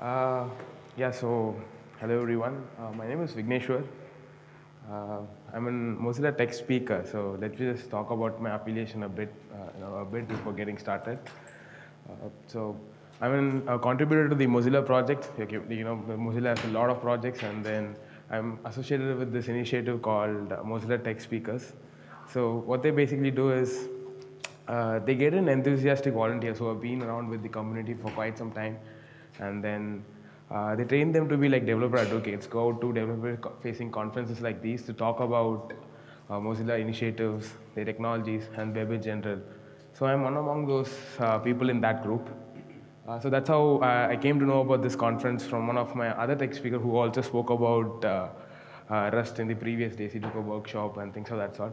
Uh, yeah, so hello everyone. Uh, my name is Vigneshwer. Uh, I'm a Mozilla tech speaker, so let me just talk about my affiliation a bit, uh, you know, a bit before getting started. Uh, so I'm a contributor to the Mozilla project. You know, Mozilla has a lot of projects, and then I'm associated with this initiative called Mozilla Tech Speakers. So what they basically do is they get in enthusiastic volunteers who have been around with the community for quite some time, and then uh, they train them to be like developer advocates, go out to developer-facing conferences like these to talk about uh, Mozilla initiatives, their technologies, and web in general. So I'm one among those uh, people in that group. Uh, so that's how uh, I came to know about this conference from one of my other tech speakers who also spoke about uh, Rust in the previous days. He took a workshop and things of that sort.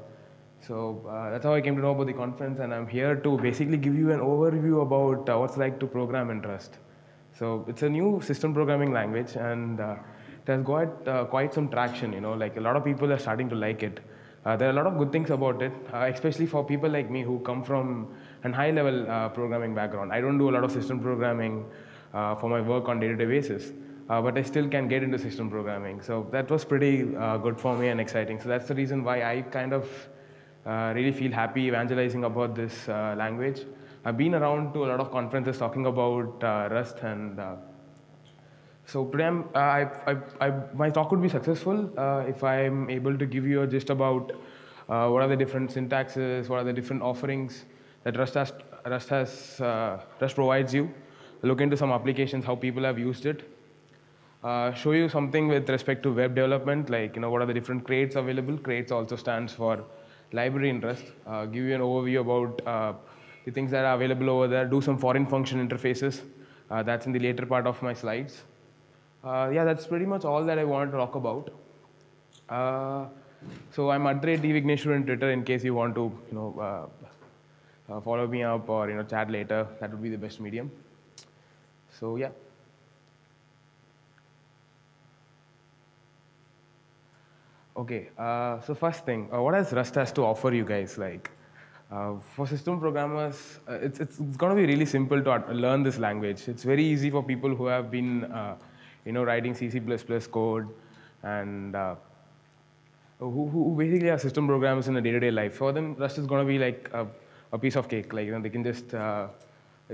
So that's how I came to know about the conference, and I'm here to basically give you an overview about what's like to program in Rust. So it's a new system programming language, and uh, it has got uh, quite some traction. You know, like a lot of people are starting to like it. Uh, there are a lot of good things about it, uh, especially for people like me who come from a high-level uh, programming background. I don't do a lot of system programming uh, for my work on day-to-day basis, uh, but I still can get into system programming. So that was pretty good for me and exciting. So that's the reason why I kind of really feel happy evangelizing about this language. I've been around to a lot of conferences talking about uh, Rust and uh, so today I'm, uh, I, I, I, my talk would be successful if I'm able to give you a gist about what are the different syntaxes, what are the different offerings that Rust has, Rust, has, Rust provides you, look into some applications, how people have used it, uh, show you something with respect to web development, like you know what are the different crates available. Crates also stands for library in Rust. Uh, give you an overview about the things that are available over there. Do some foreign function interfaces. Uh, that's in the later part of my slides. Uh, yeah, that's pretty much all that I wanted to talk about. Uh, so I'm at rate on Twitter in case you want to, you know, uh, uh, follow me up or you know chat later. That would be the best medium. So yeah. Okay, uh, so first thing, what has Rust has to offer you guys? Like, uh, for system programmers, uh, it's, it's, it's going to be really simple to learn this language. It's very easy for people who have been, uh, you know, writing C, C++ code and uh, who, who basically are system programmers in a day-to-day life. For them, Rust is going to be like a, a piece of cake. Like, you know, they can just uh,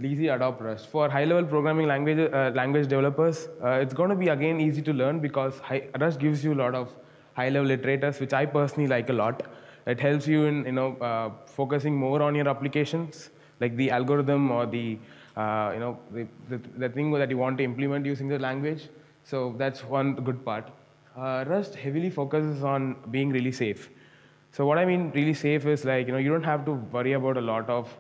easily adopt Rust. For high-level programming language, language developers, it's going to be again easy to learn because high, Rust gives you a lot of high-level iterators, which I personally like a lot. It helps you in, you know, uh, focusing more on your applications, like the algorithm or the, uh, you know, the, the, the thing that you want to implement using the language. So that's one good part. Uh, Rust heavily focuses on being really safe. So what I mean really safe is like, you know, you don't have to worry about a lot of,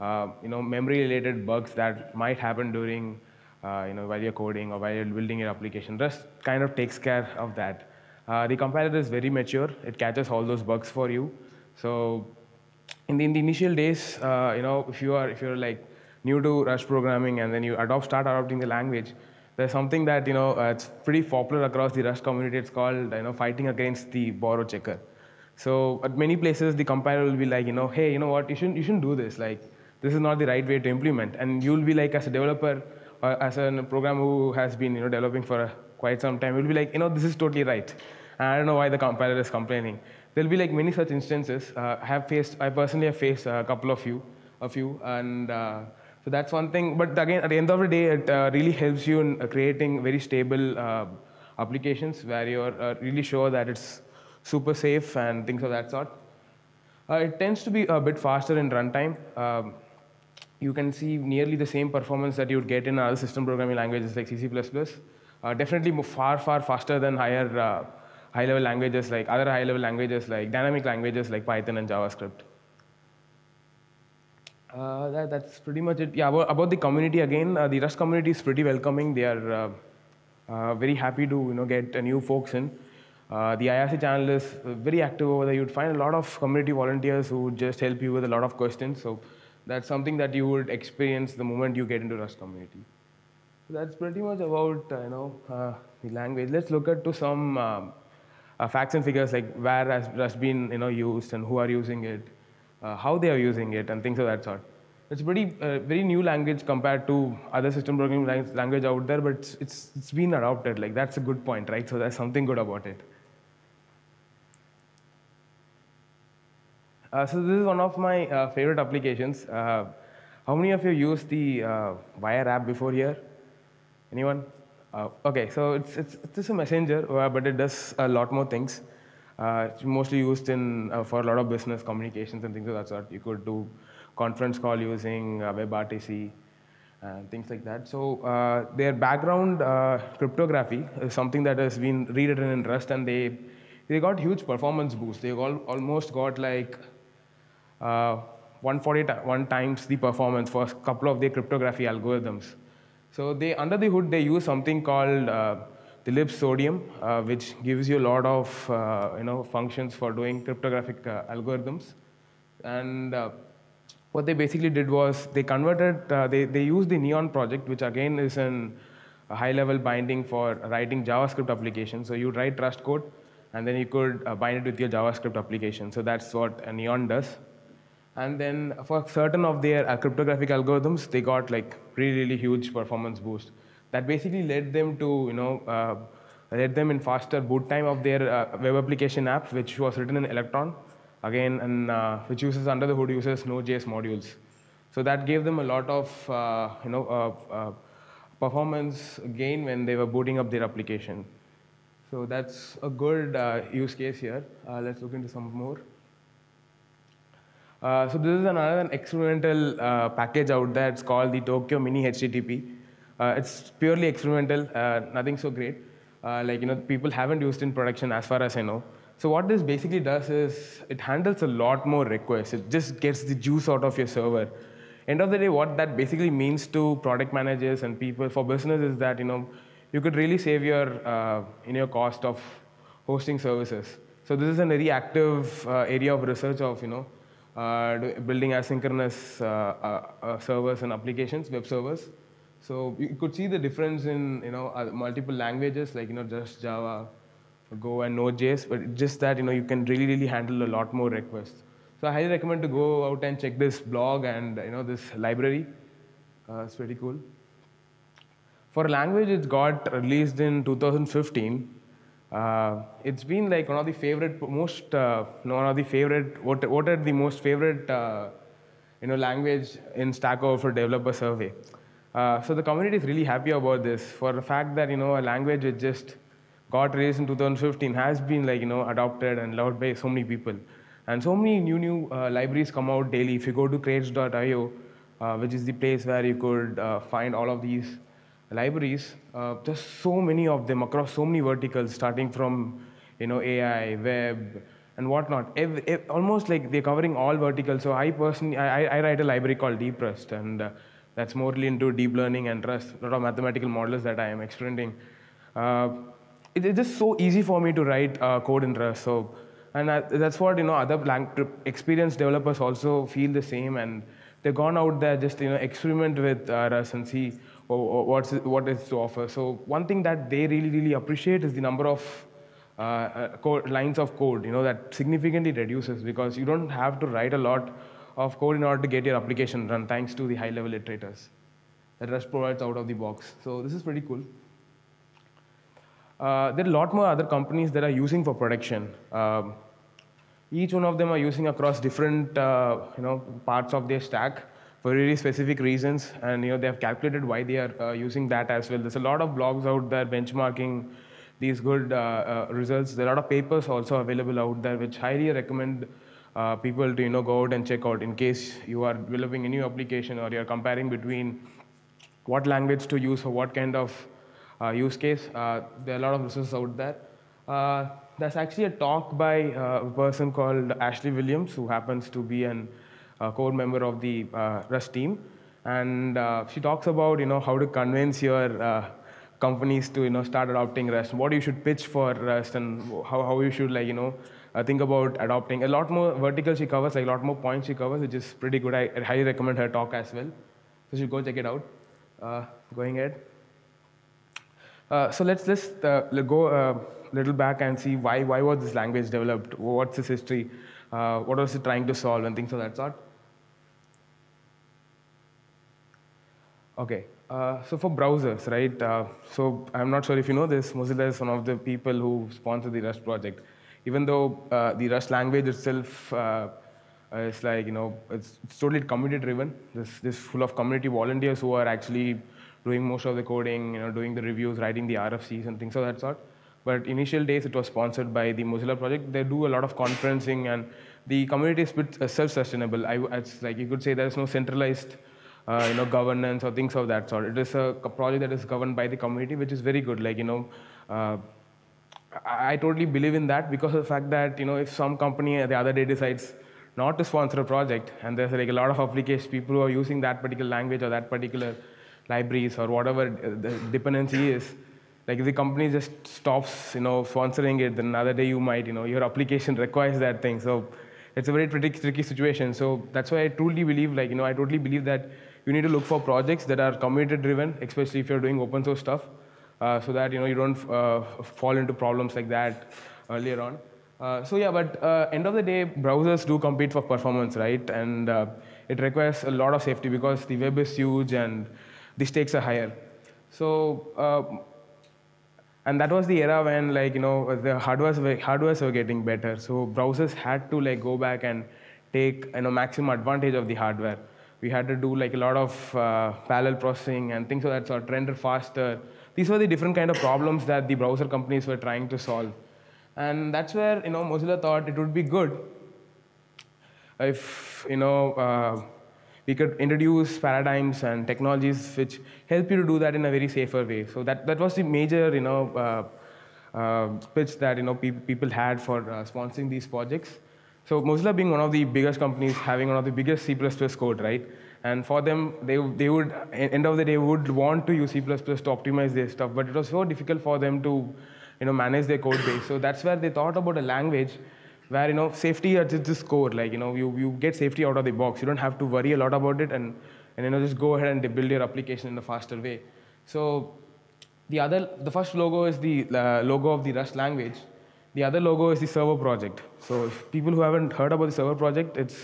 uh, you know, memory-related bugs that might happen during, uh, you know, while you're coding or while you're building your application. Rust kind of takes care of that. Uh, the compiler is very mature. It catches all those bugs for you. So in the, in the initial days, uh, you know, if you are if you're like new to Rust programming and then you adopt start adopting the language, there's something that you know uh, it's pretty popular across the Rust community. It's called you know fighting against the borrow checker. So at many places, the compiler will be like, you know, hey, you know what, you shouldn't you shouldn't do this. Like this is not the right way to implement. And you'll be like, as a developer, or as a programmer who has been you know developing for a, quite some time, you'll be like, you know, this is totally right. And I don't know why the compiler is complaining. There'll be like many such instances. Uh, I have faced, I personally have faced a couple of you, a few, and uh, so that's one thing. But again, at the end of the day, it uh, really helps you in uh, creating very stable uh, applications where you're uh, really sure that it's super safe and things of that sort. It tends to be a bit faster in runtime. Um, you can see nearly the same performance that you would get in other system programming languages like C, C++. Uh, definitely mo- far, far faster than higher uh, high-level languages like other high-level languages like dynamic languages like Python and JavaScript. Uh, that, that's pretty much it. Yeah, about, about the community again, uh, the Rust community is pretty welcoming. They are uh, uh, very happy to you know get new folks in. The IRC channel is very active over there. You'd find a lot of community volunteers who would just help you with a lot of questions. So that's something that you would experience the moment you get into Rust community. That's pretty much about uh, you know uh, the language. Let's look at to some um, uh, facts and figures like where has been you know used and who are using it, uh, how they are using it, and things of that sort. it's pretty uh, very new language compared to other system programming language out there, but it's, it's it's been adopted. Like that's a good point, right? So there's something good about it. So this is one of my favorite applications. How many of you used the uh, Wire app before here? Anyone? Uh, okay, so it's, it's, it's just a messenger, uh, but it does a lot more things. Uh, it's mostly used in uh, for a lot of business communications and things of that sort. You could do conference call using uh, WebRTC and things like that. So uh, their background uh, cryptography is something that has been rewritten in Rust, and they they got huge performance boost. They all, almost got like uh, 141 times the performance for a couple of their cryptography algorithms. So they under the hood they use something called uh, the libsodium, uh, which gives you a lot of uh, you know functions for doing cryptographic uh, algorithms. And uh, what they basically did was they converted they they used the Neon project, which again is an a high-level binding for writing JavaScript applications. So you write Rust code, and then you could bind it with your JavaScript application. So that's what Neon does. And then for certain of their uh, cryptographic algorithms, they got like really, really huge performance boost. That basically led them to, you know, uh, led them in faster boot time of their uh, web application app, which was written in Electron, again, and uh, which uses under the hood uses Node.js modules. So that gave them a lot of, uh, you know, uh, performance gain when they were booting up their application. So that's a good use case here. Let's look into some more. Uh, so this is another experimental uh, package out there. It's called the Tokio Mini HTTP. Uh, it's purely experimental, uh, nothing so great. Uh, like you know, people haven't used in production as far as I know. So what this basically does is it handles a lot more requests. It just gets the juice out of your server. End of the day, what that basically means to product managers and people for business is that you know you could really save your in your cost of hosting services. So this is a very active area of research of you know building asynchronous uh, uh, uh, servers and applications, web servers. So you could see the difference in you know uh, multiple languages like you know just Java, Go, and Node.js, but just that you know you can really really handle a lot more requests. So I highly recommend to go out and check this blog and you know this library. Uh, it's pretty cool. For language, it got released in 2015. Uh, it's been like one of the favorite, most, uh, one of the favorite, voted, voted the most favorite, uh, you know, language in Stack Overflow developer survey. Uh, so the community is really happy about this for the fact that you know a language which just got released in 2015 has been like you know adopted and loved by so many people, and so many new new uh, libraries come out daily. If you go to crates.io, uh, which is the place where you could find all of these libraries, uh, there's so many of them across so many verticals, starting from you know AI, web, and whatnot. Almost like they're covering all verticals. So I personally, I, I- write a library called DeepRust, and uh, that's morely into deep learning and Rust, a lot of mathematical models that I am experimenting. Uh, it is just so easy for me to write uh, code in Rust. So, and that's what you know. Other experienced developers also feel the same, and they've gone out there just you know experiment with uh, Rust and see what's what is to offer. So one thing that they really really appreciate is the number of uh, uh, lines of code. You know that significantly reduces because you don't have to write a lot of code in order to get your application run, thanks to the high-level iterators that Rust provides out of the box. So this is pretty cool. Uh, there are a lot more other companies that are using for production. Um, each one of them are using across different uh, you know parts of their stack for really specific reasons, and you know they have calculated why they are uh, using that as well. There's a lot of blogs out there benchmarking these good uh, uh, results. There are a lot of papers also available out there, which highly recommend uh, people to you know go out and check out in case you are developing a new application or you are comparing between what language to use for what kind of uh, use case. There are a lot of resources out there. Uh, there's actually a talk by uh, a person called Ashley Williams, who happens to be an uh, core member of the uh, Rust team, and uh, she talks about you know how to convince your companies to you know start adopting Rust, what you should pitch for Rust, and how, how you should like you know uh, think about adopting. A lot more verticals she covers, like a lot more points she covers, which is pretty good. I, I highly recommend her talk as well. So you go check it out. Uh, going ahead. Uh, so let's just go a little back and see why why was this language developed? What's its history? What was it trying to solve and things of that sort. Okay, uh, so for browsers, right? Uh, so I'm not sure if you know this, Mozilla is one of the people who sponsor the Rust project. Even though uh, the Rust language itself uh, is like, you know, it's, it's totally community driven. This, this full of community volunteers who are actually doing most of the coding, you know, doing the reviews, writing the RFCs and things of that sort. But initial days, it was sponsored by the Mozilla project. They do a lot of conferencing, and the community is uh, self-sustainable. I, it's like you could say there is no centralized, you know, governance or things of that sort. It is a, project that is governed by the community, which is very good. Like you know. Uh, I, I totally believe in that because of the fact that you know if some company the other day decides not to sponsor a project and there's like a lot of applications people who are using that particular language or that particular libraries or whatever the dependency is like if the company just stops, you know, sponsoring it, then another day you might, you know, your application requires that thing. So it's a very tricky, tricky situation. So that's why I truly believe, like, you know, I totally believe that you need to look for projects that are community driven, especially if you're doing open source stuff, uh, so that, you know, you don't uh, fall into problems like that earlier on. Uh, so yeah, but uh, end of the day, browsers do compete for performance, right? And it requires a lot of safety because the web is huge and the stakes are higher. So uh, and that was the era when like you know the hardwares were, hardwares were getting better so browsers had to like go back and take you know maximum advantage of the hardware we had to do like a lot of uh, parallel processing and things of that sort render faster these were the different kind of problems that the browser companies were trying to solve and that's where you know mozilla thought it would be good if you know uh, we could introduce paradigms and technologies which help you to do that in a very safer way. So that, that was the major, you know, uh, uh, pitch that, you know, pe people had for uh, sponsoring these projects. So Mozilla being one of the biggest companies, having one of the biggest C++ code, right? And for them, they, they would, end of the day, would want to use C++ to optimize their stuff, but it was so difficult for them to, you know, manage their code base. So that's where they thought about a language where you know safety at its core like you know you, you get safety out of the box you don't have to worry a lot about it and and you know just go ahead and build your application in a faster way so the other the first logo is the uh, logo of the rust language the other logo is the Servo project so if people who haven't heard about the Servo project it's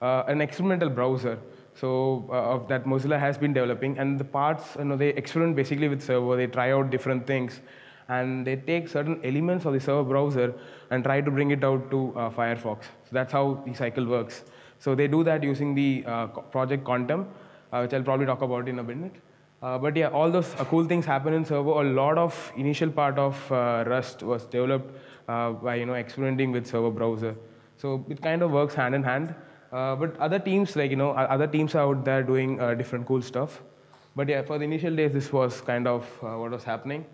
uh, an experimental browser so uh, of that mozilla has been developing and the parts you know they experiment basically with Servo they try out different things and they take certain elements of the Servo browser and try to bring it out to uh, Firefox. So that's how the cycle works. So they do that using the uh, project Quantum, uh, which I'll probably talk about in a minute. Uh, but yeah, all those uh, cool things happen in Servo. A lot of initial part of uh, Rust was developed Uh, by you know experimenting with Servo browser. So it kind of works hand in hand. Uh, but other teams, like you know, other teams are out there doing uh, different cool stuff. But yeah, for the initial days, this was kind of what was happening.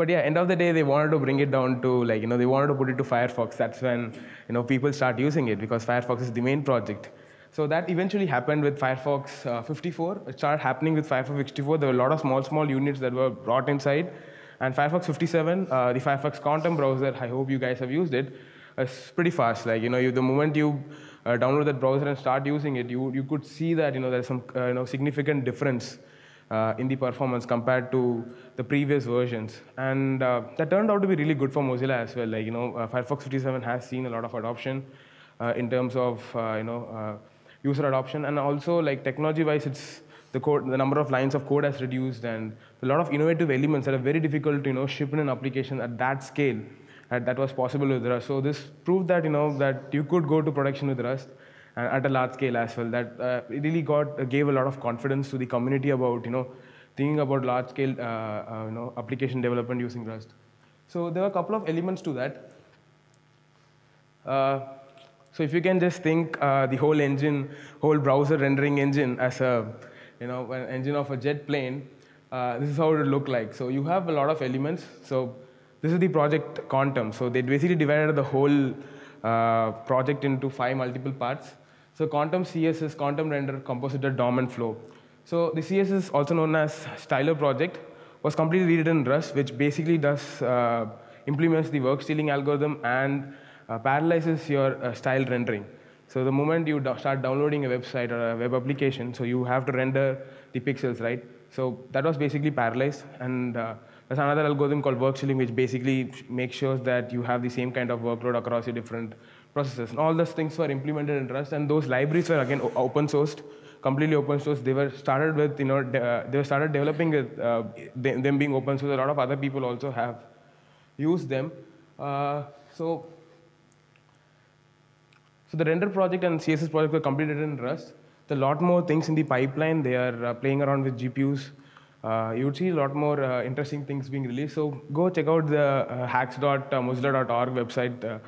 But yeah, end of the day, they wanted to bring it down to like, you know, they wanted to put it to Firefox. That's when, you know, people start using it because Firefox is the main project. So that eventually happened with Firefox uh, 54. It started happening with Firefox 64. There were a lot of small, small units that were brought inside. And Firefox 57, uh, the Firefox Quantum browser, I hope you guys have used it, it's pretty fast. Like, you know, you, the moment you uh, download that browser and start using it, you, you could see that, you know, there's some, uh, you know, significant difference uh, in the performance compared to the previous versions. And uh, that turned out to be really good for Mozilla as well. Like, you know, Firefox 57 has seen a lot of adoption in terms of, you know, user adoption. And also, like, technology-wise, it's the code, the number of lines of code has reduced and a lot of innovative elements that are very difficult to, you know, ship in an application at that scale. That, that was possible with Rust. So this proved that, you know, that you could go to production with Rust at a large scale as well. That uh, really got uh, gave a lot of confidence to the community about you know thinking about large scale uh, uh, you know application development using Rust. So there were a couple of elements to that. Uh, so if you can just think uh, the whole engine, whole browser rendering engine as a you know an engine of a jet plane, this is how it would look like. So you have a lot of elements. So this is the project Quantum. So they basically divided the whole uh, project into five multiple parts. So quantum CSS, quantum render, compositor, DOM, and flow. So the CSS, also known as Stylo project, was completely rewritten in Rust, which basically does uh, implements the work stealing algorithm and uh, parallelizes your uh, style rendering. So the moment you do start downloading a website or a web application, so you have to render the pixels, right? So that was basically parallelized, and uh, there's another algorithm called work stealing, which basically makes sure that you have the same kind of workload across your different processes. And all those things were implemented in Rust, and those libraries were again open sourced. completely open source. They were started with, you know, uh, they were started developing with uh, them them being open source. A lot of other people also have used them. Uh, so, so the render project and CSS project were completed in Rust. A lot more things in the pipeline. They are uh, playing around with GPUs. Uh, you would see a lot more uh, interesting things being released. So go check out the uh, hacks.mozilla.org website.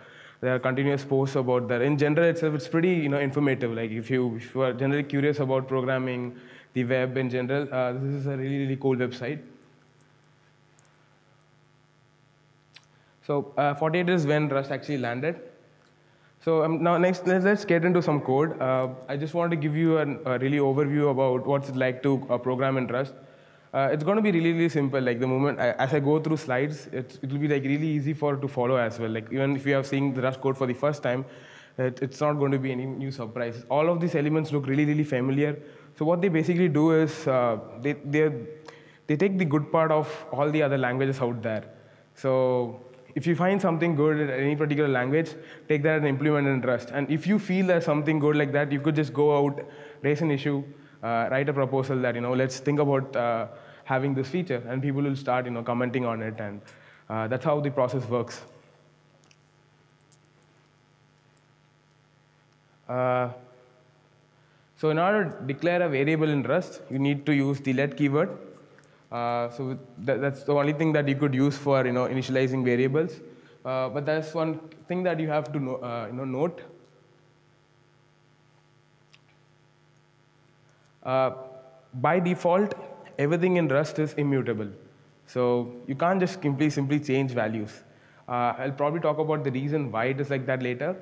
There are continuous posts about that. In general itself, it's pretty you know informative. Like if you, if you are generally curious about programming, the web in general, uh, this is a really really cool website. So uh, 48 is when Rust actually landed. So um, now next, let's, get into some code. Uh, I just want to give you an, a really overview about what's it like to uh, program in Rust. Uh, it's going to be really, really simple. Like the moment, I, as I go through slides, it will be like really easy for to follow as well. Like even if you are seeing the Rust code for the first time, it, it's not going to be any new surprise. All of these elements look really, really familiar. So what they basically do is uh, they, they, they take the good part of all the other languages out there. So if you find something good in any particular language, take that and implement it in Rust. And if you feel there's something good like that, you could just go out, raise an issue, uh, write a proposal that, you know, let's think about uh, having this feature. And people will start, you know, commenting on it. And uh, that's how the process works. Uh, so in order to declare a variable in Rust, you need to use the let keyword. Uh, so that, that's the only thing that you could use for you know initializing variables. Uh, but there's one thing that you have to know, uh, you know note. Uh, by default, everything in Rust is immutable. So you can't just simply simply change values. Uh, I'll probably talk about the reason why it is like that later.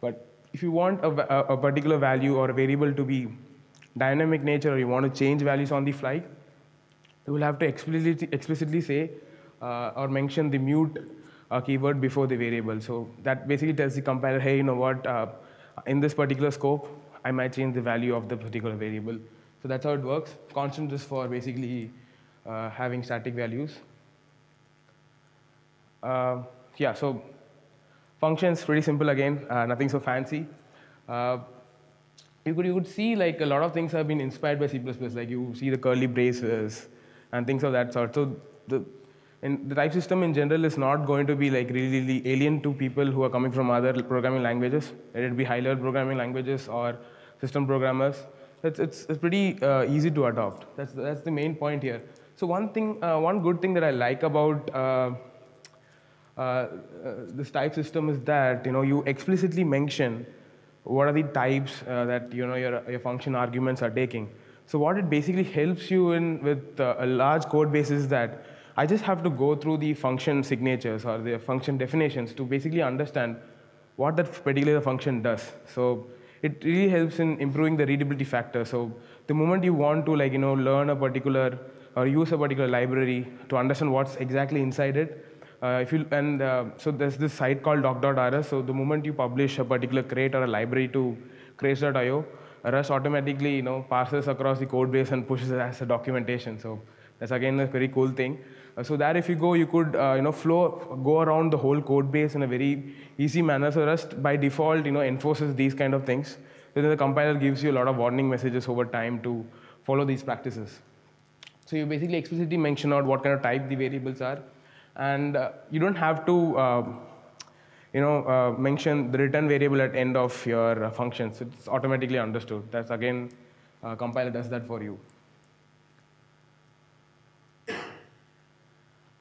But if you want a, a particular value or a variable to be dynamic nature, or you want to change values on the fly, you will have to explicitly, explicitly say uh, or mention the mut uh, keyword before the variable. So that basically tells the compiler, hey, you know what, uh, in this particular scope, I might change the value of the particular variable. So that's how it works. Constant is for basically uh, having static values. Uh, yeah, so functions, pretty simple again, uh, nothing so fancy you could you could see like a lot of things have been inspired by C++. Like you see the curly braces, and things of that sort. So the, the type system in general is not going to be like really, really alien to people who are coming from other programming languages, whether it be high-level programming languages or system programmers. It's, it's, it's pretty uh, easy to adopt. That's, that's the main point here. So one thing, uh, one good thing that I like about uh, uh this type system is that you know you explicitly mention what are the types uh, that you know your, your function arguments are taking. So what it basically helps you in with uh, a large code base is that I just have to go through the function signatures or the function definitions to basically understand what that particular function does. So it really helps in improving the readability factor. So the moment you want to like you know learn a particular or use a particular library to understand what's exactly inside it, uh, if you and uh, so there's this site called doc.rs. So the moment you publish a particular crate or a library to crates.io, Rust automatically, you know, parses across the code base and pushes it as a documentation. So that's again a very cool thing. Uh, so that if you go, you could, uh, you know, flow, go around the whole code base in a very easy manner. So Rust by default, you know, enforces these kind of things. So Then the compiler gives you a lot of warning messages over time to follow these practices. So you basically explicitly mention out what kind of type the variables are. And uh, you don't have to uh, you know, uh, mention the return variable at end of your uh, functions. It's automatically understood. That's again, uh, compiler does that for you.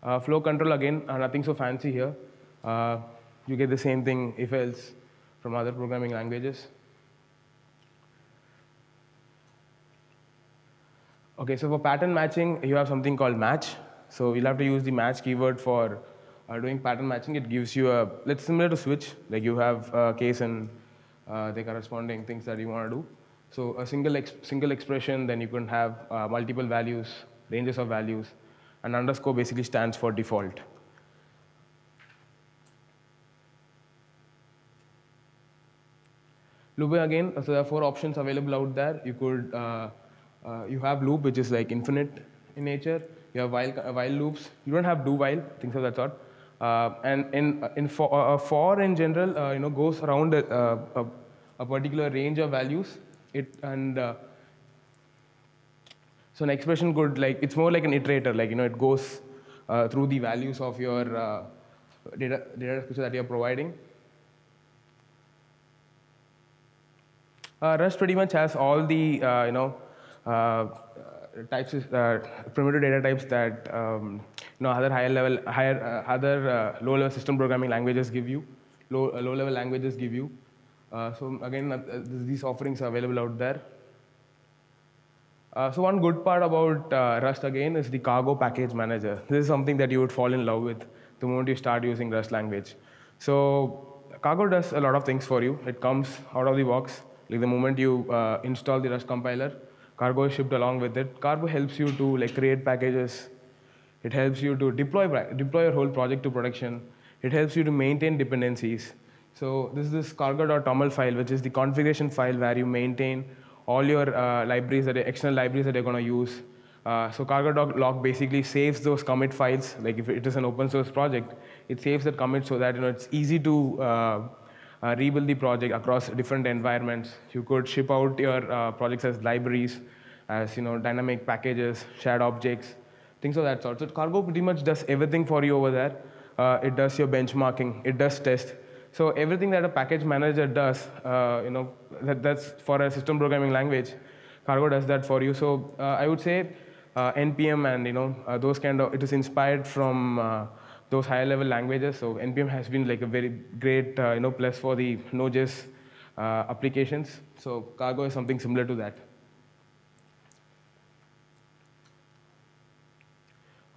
Uh, flow control again, uh, nothing so fancy here. Uh, you get the same thing if else from other programming languages. Okay, so for pattern matching, you have something called match. So you'll have to use the match keyword for uh, doing pattern matching, it gives you a, let's similar to switch, like you have a case and uh, the corresponding things that you want to do. So a single, ex single expression, then you can have uh, multiple values, ranges of values, and underscore basically stands for default. Looping again, so there are four options available out there. You could, uh, uh, you have loop, which is like infinite in nature. You have while, while loops. You don't have do while, things of that sort. Uh, and in, uh, in for, uh, for in general, uh, you know, goes around a, a, a, particular range of values. It, and So an expression could like it's more like an iterator, like you know it goes uh, through the values of your uh, data data structure that you're providing. Uh, Rust pretty much has all the uh, you know uh, types uh, primitive data types that um, know other higher level higher uh, other uh, low level system programming languages give you, low uh, low level languages give you. Uh, so again, uh, these offerings are available out there. So one good part about Rust again is the cargo package manager. This is something that you would fall in love with the moment you start using Rust language. So cargo does a lot of things for you. It comes out of the box. Like the moment you install the Rust compiler, cargo is shipped along with it. Cargo helps you to like create packages. It helps you to deploy deploy your whole project to production. It helps you to maintain dependencies. So this is this cargo.toml file, which is the configuration file where you maintain all your uh, libraries, that external libraries that you're going to use. Uh, so cargo.lock basically saves those commit files. Like if it is an open source project, it saves that commit so that you know it's easy to uh, uh rebuild the project across different environments. You could ship out your uh, projects as libraries, as you know dynamic packages, shared objects, things of that sort. So Cargo pretty much does everything for you over there. Uh, it does your benchmarking. It does test. So everything that a package manager does, uh, you know, that, that's for a system programming language. Cargo does that for you. So uh, I would say uh, NPM and you know uh, those kind of it is inspired from uh, those higher level languages. So NPM has been like a very great you know plus for the Node.js applications. So Cargo is something similar to that.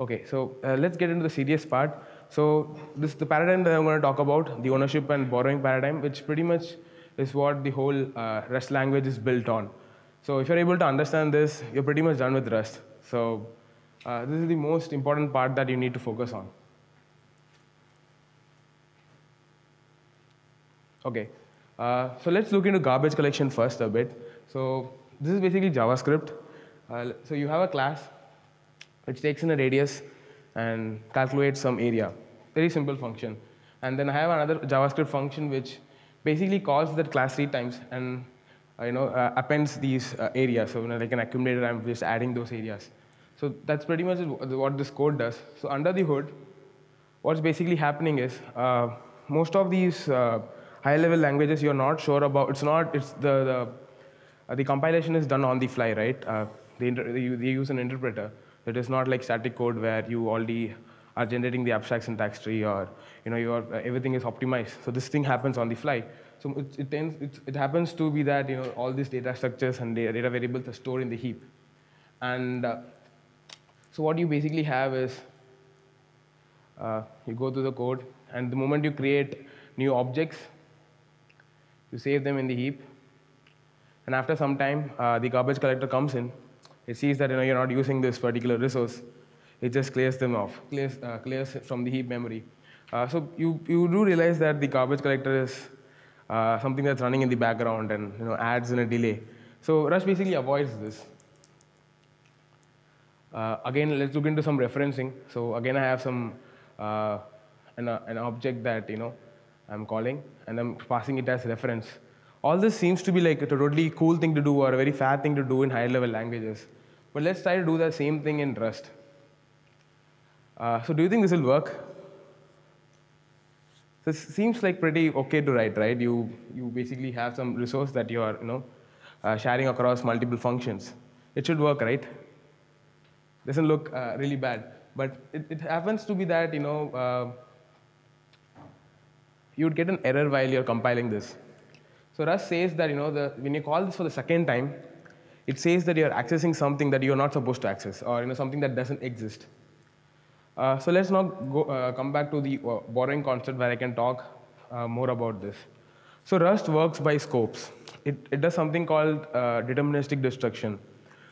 Okay, so let's get into the serious part. So this is the paradigm that I'm going to talk about, the ownership and borrowing paradigm, which pretty much is what the whole uh, Rust language is built on. So if you're able to understand this, you're pretty much done with Rust. So uh, this is the most important part that you need to focus on. Okay, uh, so let's look into garbage collection first a bit. So this is basically JavaScript. Uh, so you have a class which takes in a radius and calculates some area. Very simple function. And then I have another JavaScript function which basically calls that class three times and uh, you know uh, appends these uh, areas. So you know, like an accumulator, I'm just adding those areas. So that's pretty much what this code does. So under the hood, what's basically happening is uh, most of these uh, high-level languages you're not sure about. It's not. It's the the, the compilation is done on the fly, right? they, they use an interpreter. It is not like static code where you already are generating the abstract syntax tree or you know your uh, everything is optimized. So this thing happens on the fly. So it, it, tends, it, it happens to be that you know all these data structures and data variables are stored in the heap. And uh, so what you basically have is uh, you go through the code, and the moment you create new objects, you save them in the heap. And after some time, uh, the garbage collector comes in it sees that you know, you're not using this particular resource. It just clears them off, clears, uh, clears from the heap memory. Uh, so you, you do realize that the garbage collector is uh, something that's running in the background and you know, adds in a delay. So Rust basically avoids this. Uh, again, let's look into some referencing. So again, I have some uh, an, uh, an object that you know I'm calling, and I'm passing it as reference. All this seems to be like a totally cool thing to do or a very fat thing to do in higher level languages. But let's try to do the same thing in Rust. Uh, so do you think this will work? This seems like pretty okay to write, right? You, you basically have some resource that you are you know, uh, sharing across multiple functions. It should work, right? Doesn't look uh, really bad. But it, it, happens to be that you know, uh, you would get an error while you're compiling this. So Rust says that you know, the, when you call this for the second time, it says that you're accessing something that you're not supposed to access, or you know, something that doesn't exist. Uh, so let's now go, uh, come back to the uh, borrowing concept where I can talk uh, more about this. So Rust works by scopes. It, it does something called uh, deterministic destruction.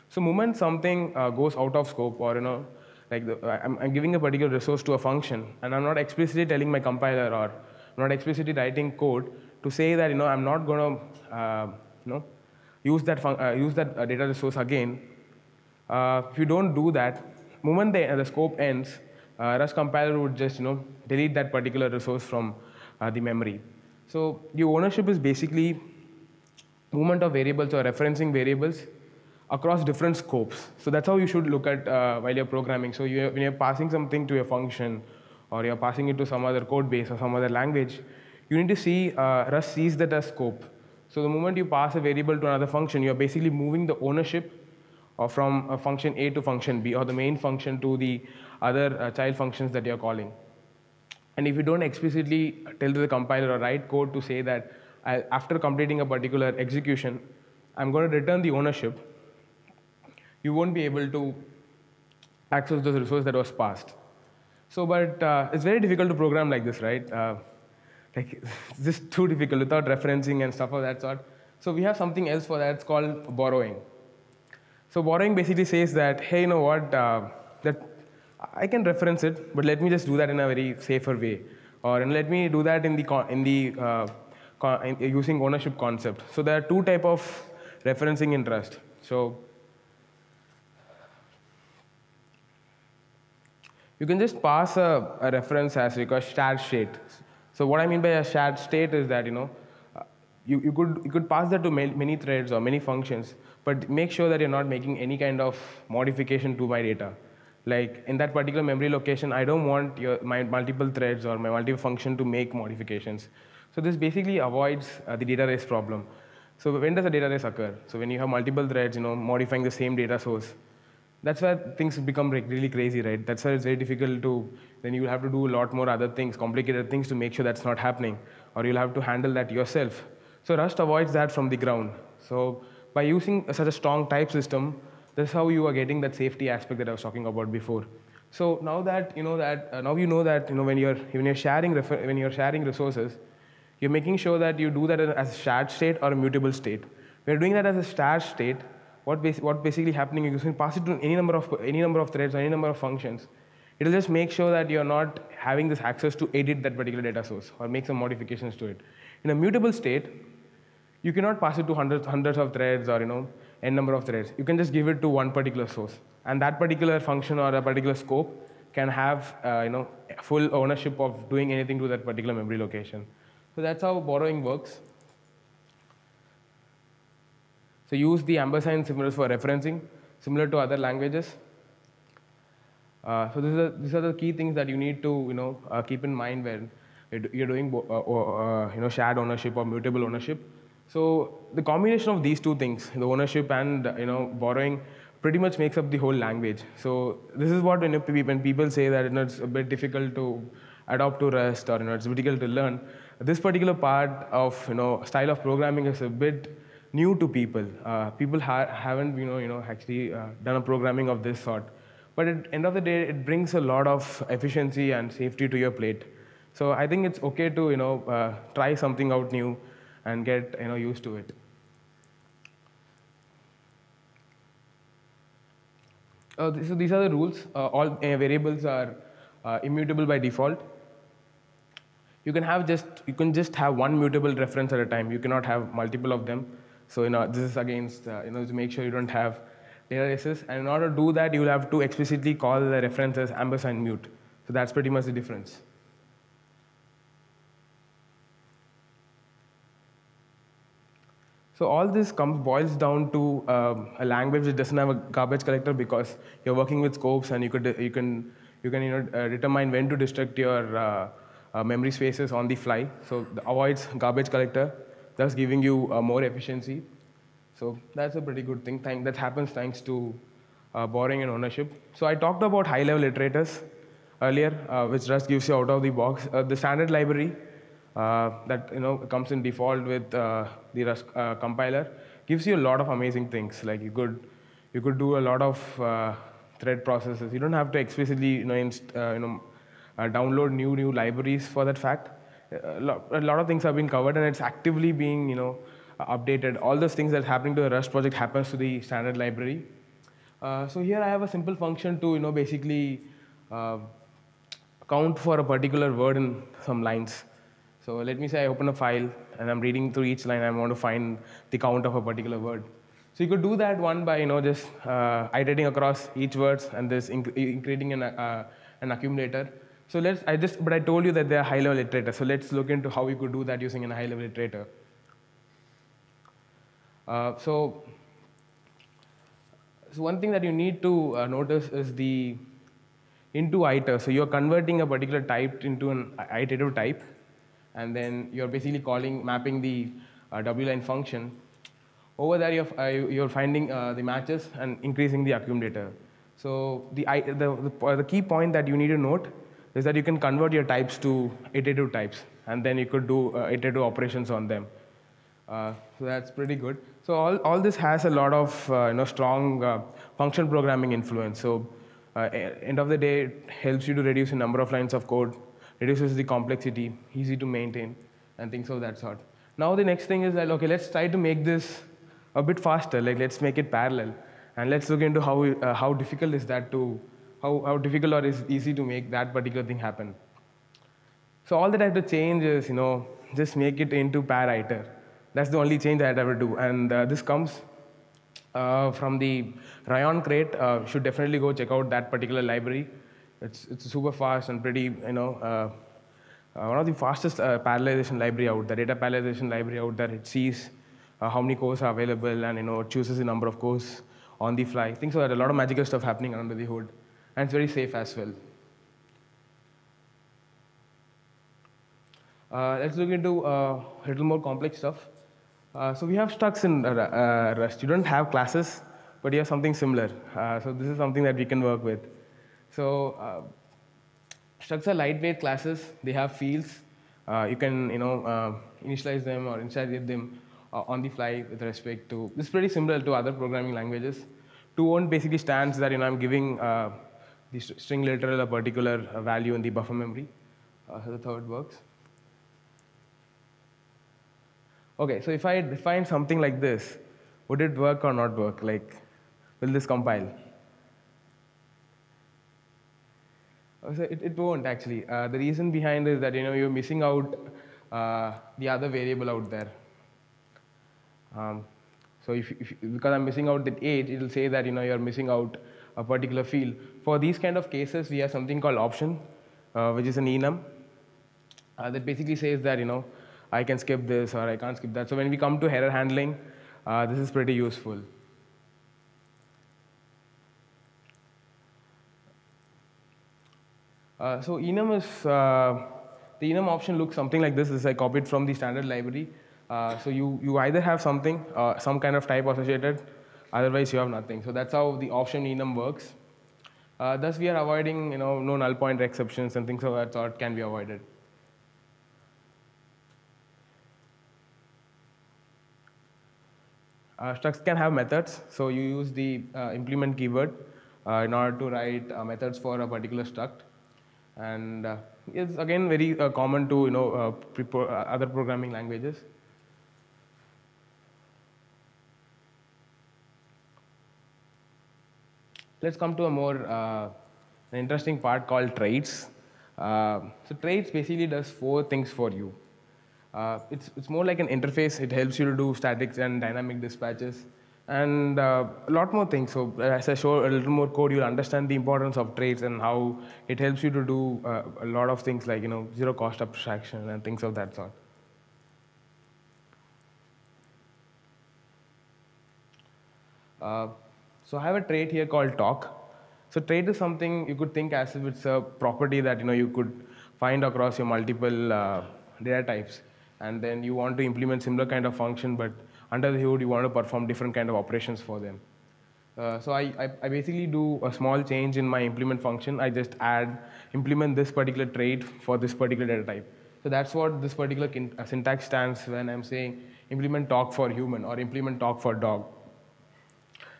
So moment something uh, goes out of scope, or you know, like the, I'm, I'm, giving a particular resource to a function, and I'm not explicitly telling my compiler or I'm not explicitly writing code to say that you know I'm not going to you know use that, uh, use that uh, data resource again, uh, if you don't do that, moment the, the scope ends, Rust compiler would just you know delete that particular resource from the memory. So your ownership is basically movement of variables or referencing variables across different scopes. So that's how you should look at uh, while you're programming. So you when you're passing something to a function, or you're passing it to some other code base or some other language, you need to see uh, Rust sees that as scope. So the moment you pass a variable to another function, you're basically moving the ownership or from a function A to function B, or the main function to the other uh, child functions that you're calling. And if you don't explicitly tell the compiler or write code to say that I, after completing a particular execution, I'm going to return the ownership, you won't be able to access those resources that was passed. So, but uh, it's very difficult to program like this, right? Uh, like, just too difficult without referencing and stuff of that sort. So we have something else for that. It's called borrowing. So borrowing basically says that, hey, you know what? Uh, that I can reference it, but let me just do that in a very safer way, or and let me do that in the in the uh, in, using ownership concept. So there are two type of referencing in Rust. So you can just pass a, a reference as a shared state. So what I mean by a shared state is that you know uh, you, you could you could pass that to many threads or many functions, but make sure that you're not making any kind of modification to my data. Like in that particular memory location, I don't want your, my multiple threads or my multiple function to make modifications. So this basically avoids uh, the data race problem. So when does a data race occur? So when you have multiple threads, you know, modifying the same data source, that's where things become really crazy, right? That's why it's very difficult to, then you'll have to do a lot more other things, complicated things to make sure that's not happening, or you'll have to handle that yourself. So Rust avoids that from the ground. So by using such a strong type system, that's how you are getting that safety aspect that I was talking about before. So now that you know that, uh, now you know that you know when you're when you're sharing when you're sharing resources, you're making sure that you do that as a shared state or a mutable state. You're doing that as a shared state, what, bas what basically happening is you can pass it to any number of any number of threads or any number of functions. It'll just make sure that you're not having this access to edit that particular data source or make some modifications to it. In a mutable state, you cannot pass it to hundreds, hundreds of threads or you know n number of threads. You can just give it to one particular source, and that particular function or a particular scope can have uh, you know full ownership of doing anything to that particular memory location. So that's how borrowing works. So use the ampersand symbols for referencing, similar to other languages. Uh, so are, these are the key things that you need to you know uh, keep in mind when you're doing uh, uh, you know shared ownership or mutable ownership. So the combination of these two things, the ownership and you know borrowing, pretty much makes up the whole language. So this is what when, when people say that you know, it's a bit difficult to adopt to Rust or you know it's difficult to learn. This particular part of you know style of programming is a bit new to people. Uh, people ha haven't, you know, you know, actually uh, done a programming of this sort. But at end of the day, it brings a lot of efficiency and safety to your plate. So I think it's okay to, you know, uh, try something out new and get, you know, used to it. Uh, so these are the rules. Uh, all uh, variables are immutable by default you can have just you can just have one mutable reference at a time. You cannot have multiple of them. So you know, this is against, uh, you know, to make sure you don't have data races. And in order to do that, you'll have to explicitly call the references ampersand mut. So that's pretty much the difference. So all this comes boils down to um, a language that doesn't have a garbage collector because you're working with scopes and you could you can you can you know uh, determine when to destruct your uh, uh, memory spaces on the fly. So avoids garbage collector thus giving you uh, more efficiency. So that's a pretty good thing. Thank, that happens thanks to uh, borrowing and ownership. So I talked about high-level iterators earlier, uh, which Rust gives you out of the box. Uh, the standard library uh, that you know comes in default with uh, the Rust compiler gives you a lot of amazing things. Like you could you could do a lot of thread processes. You don't have to explicitly you know, you know download new new libraries for that fact a lot of things have been covered and it's actively being you know updated. All those things that's happening to the Rust project happens to the standard library. Uh, so here I have a simple function to you know basically uh, count for a particular word in some lines. So let me say I open a file and I'm reading through each line. I want to find the count of a particular word. So you could do that one by you know just uh, iterating across each words and this creating an, uh, an accumulator. So let's, I just, but I told you that they're high-level iterators. So let's look into how we could do that using a high-level iterator. Uh, so so one thing that you need to uh, notice is the into iter. So you're converting a particular type into an iterative type, and then you're basically calling mapping the uh, wline function. Over there, you're, uh, you're finding uh, the matches and increasing the accumulator. So the, the, the, the key point that you need to note is that you can convert your types to iterative types, and then you could do uh, iterative operations on them. Uh, so that's pretty good. So all, all this has a lot of uh, you know, strong uh, function programming influence. So uh, end of the day, it helps you to reduce the number of lines of code, reduces the complexity, easy to maintain, and things of that sort. Now the next thing is that, okay, let's try to make this a bit faster, like let's make it parallel. And let's look into how, uh, how difficult is that to, how, how difficult or is easy to make that particular thing happen. So all that I have to change is, you know, just make it into par_iter. That's the only change I'd ever do. And uh, this comes uh, from the Rayon crate. Uh, should definitely go check out that particular library. It's, it's super fast and pretty, you know, uh, uh one of the fastest uh, parallelization library out there, data parallelization library out there. It sees how many cores are available and, you know, chooses the number of cores on the fly. Things like that. A lot of magical stuff happening under the hood. And it's very safe as well. let's look into a little more complex stuff. Uh, so we have structs in uh, uh, Rust. You don't have classes, but you have something similar. Uh, so this is something that we can work with. So uh, structs are lightweight classes. They have fields. you can you know initialize them or initialize them on the fly with respect to. This is pretty similar to other programming languages. to_owned basically stands that you know I'm giving the string literal a particular value in the buffer memory. so the third works. Okay, so if I define something like this, would it work or not work? Like, will this compile? Oh, so it, it won't actually. Uh, the reason behind is that you know you're missing out uh, the other variable out there. Um, so if, if, because I'm missing out that age, it will say that you know you're missing out a particular field. For these kind of cases, we have something called option, uh, which is an enum uh, that basically says that you know I can skip this or I can't skip that. So when we come to error handling, uh, this is pretty useful. Uh, so enum is, uh, the enum option looks something like this. This I copied from the standard library. Uh, so you, you either have something, uh, some kind of type associated, otherwise you have nothing. So that's how the option enum works. Uh, thus we are avoiding, you know, no null pointer exceptions and things of that sort can be avoided. Uh, structs can have methods, so you use the uh, implement keyword uh, in order to write uh, methods for a particular struct. And uh, it's again very common to you know other programming languages. Let's come to a more interesting part called traits. so traits basically does four things for you. Uh, it's, it's more like an interface. It helps you to do statics and dynamic dispatches and uh, a lot more things. So as I show a little more code, you'll understand the importance of traits and how it helps you to do uh, a lot of things like you know zero cost abstraction and things of that sort. Uh, so I have a trait here called talk. So trait is something you could think as if it's a property that you know you could find across your multiple uh, data types and then you want to implement similar kind of function, but under the hood you want to perform different kind of operations for them. Uh, so I, I, I, basically do a small change in my implement function. I just add, implement this particular trait for this particular data type. So that's what this particular uh, syntax stands when I'm saying implement talk for human or implement talk for dog.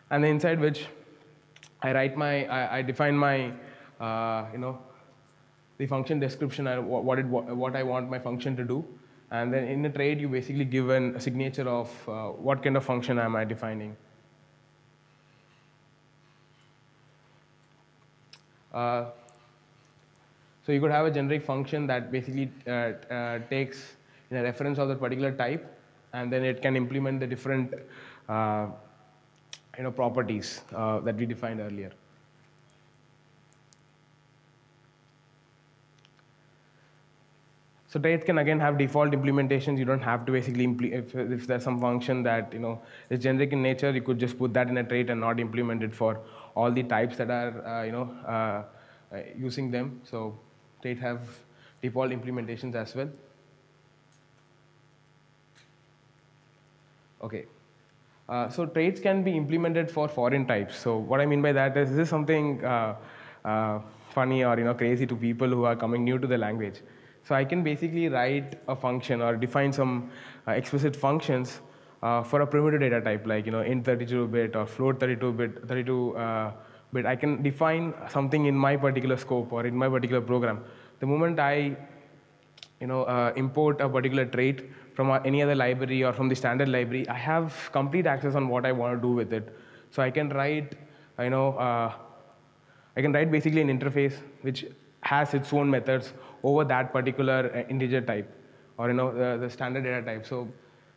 And then inside which I write my, I, I define my, uh, you know, the function description what, it, what I want my function to do. And then in a trait, you basically give an, a signature of uh, what kind of function am I defining. Uh, so you could have a generic function that basically uh, uh takes a reference of that particular type, and then it can implement the different uh, you know, properties uh, that we defined earlier. So traits can again have default implementations. You don't have to basically, if, if there's some function that you know is generic in nature, you could just put that in a trait and not implement it for all the types that are uh, you know uh, using them. So trait have default implementations as well. Okay. Uh, so traits can be implemented for foreign types. So what I mean by that is this is something uh, uh, funny or you know crazy to people who are coming new to the language. So I can basically write a function or define some uh, explicit functions uh, for a primitive data type like you know int 32-bit or float 32-bit, 32 uh, bit. I can define something in my particular scope or in my particular program. The moment I you know import a particular trait from any other library or from the standard library, I have complete access on what I want to do with it. So I can write, you know, uh, I can write basically an interface which has its own methods over that particular uh, integer type or you know uh, the standard data type. So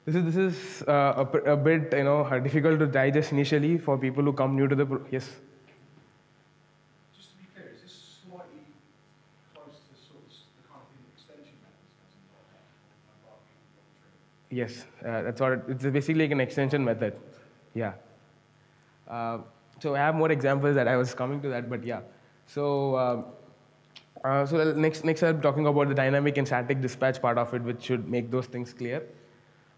this is this is uh, a, a, bit you know difficult to digest initially for people who come new to the yes. Yes, uh, that's what it, it's basically like an extension method. Yeah. Uh, so I have more examples that I was coming to that, but yeah. So uh, uh so next next I'm talking about the dynamic and static dispatch part of it, which should make those things clear.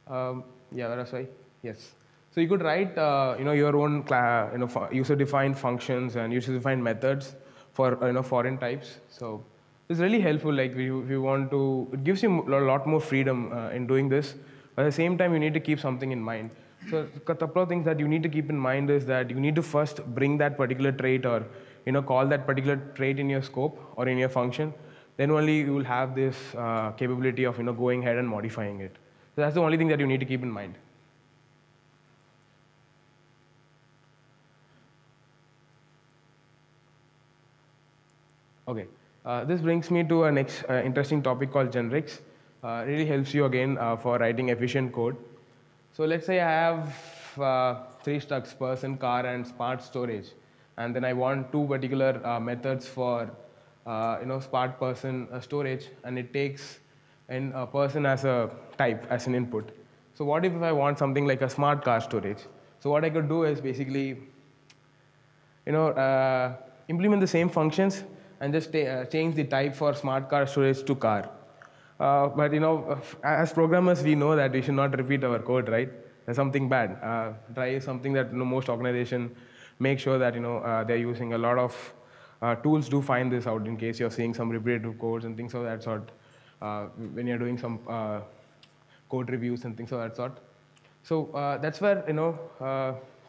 Um, yeah, that's why. Yes. So you could write uh, you know your own you know user-defined functions and user-defined methods for you know foreign types. So it's really helpful. Like if you, if you want to, it gives you a lot more freedom uh, in doing this. But at the same time, you need to keep something in mind. So a couple of things that you need to keep in mind is that you need to first bring that particular trait or you know call that particular trait in your scope or in your function. Then only you will have this uh, capability of you know going ahead and modifying it. So that's the only thing that you need to keep in mind. Okay, uh, this brings me to a next uh, interesting topic called generics uh, really helps you again uh, for writing efficient code. So let's say I have uh, three structs, person, car, and smart storage. And then I want two particular uh, methods for uh, you know, smart person uh, storage, and it takes in a person as a type, as an input. So what if I want something like a smart car storage? So what I could do is basically you know, implement the same functions and just change the type for smart car storage to car. Uh, but you know, as programmers, we know that we should not repeat our code, right? There's something bad. Uh, try something that you know, most organizations make sure that you know uh, they're using a lot of uh, tools to find this out in case you're seeing some repetitive codes and things of that sort. Uh, when you're doing some uh, code reviews and things of that sort. So that's where you know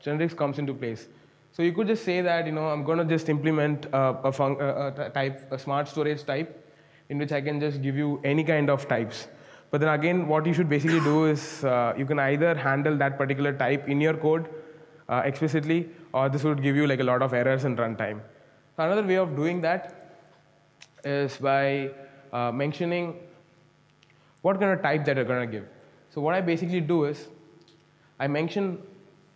generics comes into place. So you could just say that you know I'm going to just implement a, a, a type, a smart storage type in which I can just give you any kind of types. But then again, what you should basically do is uh, you can either handle that particular type in your code uh, explicitly, or this would give you like a lot of errors in runtime. So another way of doing that is by uh, mentioning what kind of type that you're going to give. So what I basically do is I mention,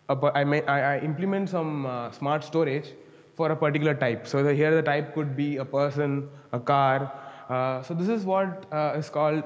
a, I, may, I, I implement some uh, smart storage for a particular type. So the, here the type could be a person, a car, uh, so this is what uh, is called.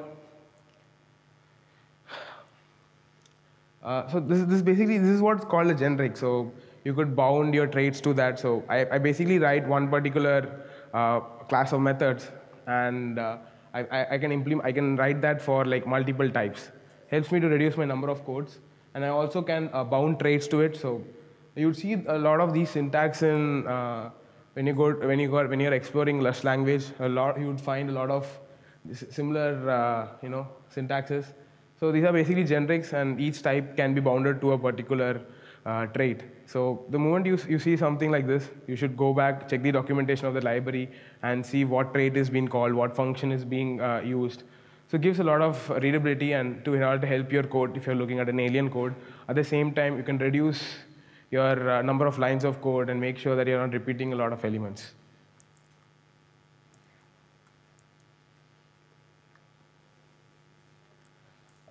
Uh, so this is this basically this is what's called a generic. So you could bound your traits to that. So I, I basically write one particular uh, class of methods, and uh, I, I can implement I can write that for like multiple types. Helps me to reduce my number of codes, and I also can bound traits to it. So you'd see a lot of these syntax in when you go when you go when you're exploring Rust language, a lot you would find a lot of similar uh, you know syntaxes. So these are basically generics, and each type can be bounded to a particular uh, trait. So the moment you, you see something like this, you should go back, check the documentation of the library, and see what trait is being called, what function is being uh, used. So it gives a lot of readability and to in order to help your code if you're looking at an alien code. At the same time, you can reduce your uh, number of lines of code and make sure that you're not repeating a lot of elements.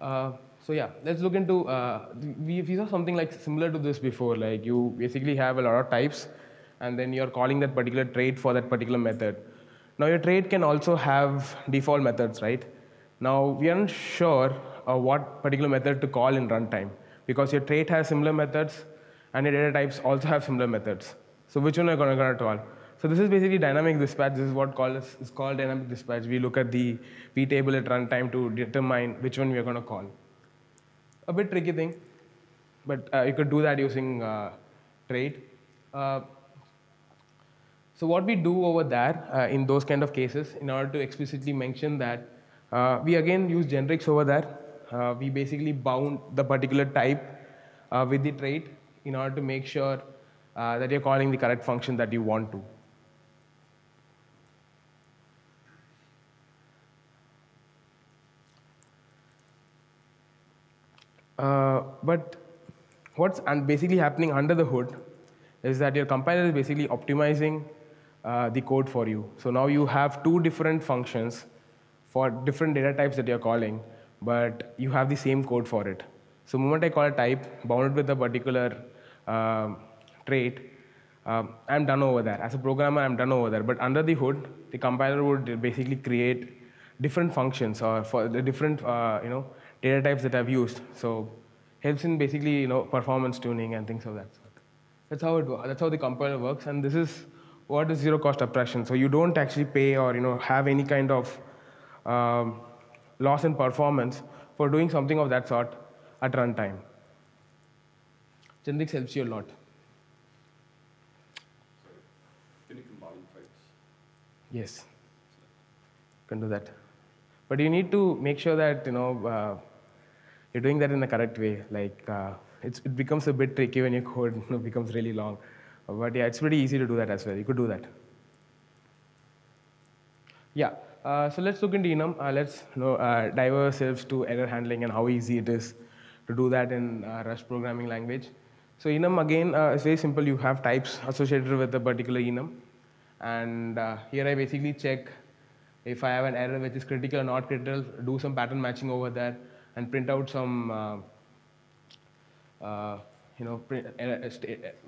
Uh, so yeah, let's look into, uh, we, we saw something like similar to this before, like you basically have a lot of types and then you're calling that particular trait for that particular method. Now your trait can also have default methods, right? Now we aren't sure uh, what particular method to call in runtime because your trait has similar methods and your data types also have similar methods. So which one are you going to call? So this is basically dynamic dispatch. This is what called is, is called dynamic dispatch. We look at the vtable at runtime to determine which one we are going to call. A bit tricky thing, but uh, you could do that using uh, trait. Uh, so what we do over there uh, in those kind of cases, in order to explicitly mention that, uh, we again use generics over there. Uh, we basically bound the particular type with the trait in order to make sure uh, that you're calling the correct function that you want to. Uh, but what's and basically happening under the hood is that your compiler is basically optimizing uh, the code for you. So now you have two different functions for different data types that you're calling, but you have the same code for it. So moment I call a type bounded with a particular um, trait, um, I'm done over there. As a programmer, I'm done over there. But under the hood, the compiler would basically create different functions or for the different uh, you know data types that I've used. So helps in basically you know performance tuning and things of that sort. That's how it that's how the compiler works, and this is what is zero cost abstraction. So you don't actually pay or you know have any kind of um, loss in performance for doing something of that sort at runtime. Generics helps you a lot. Can you combine? Yes, can do that. But you need to make sure that you know uh, you're doing that in the correct way. Like uh, it becomes a bit tricky when your code becomes really long. But yeah, it's pretty easy to do that as well. You could do that. Yeah. Uh, so let's look into enum. Uh, let's you know, uh, dive ourselves to error handling and how easy it is to do that in uh, Rust programming language. So enum again uh, is very simple. You have types associated with a particular enum, and uh, here I basically check if I have an error which is critical or not critical. Do some pattern matching over there and print out some you know print,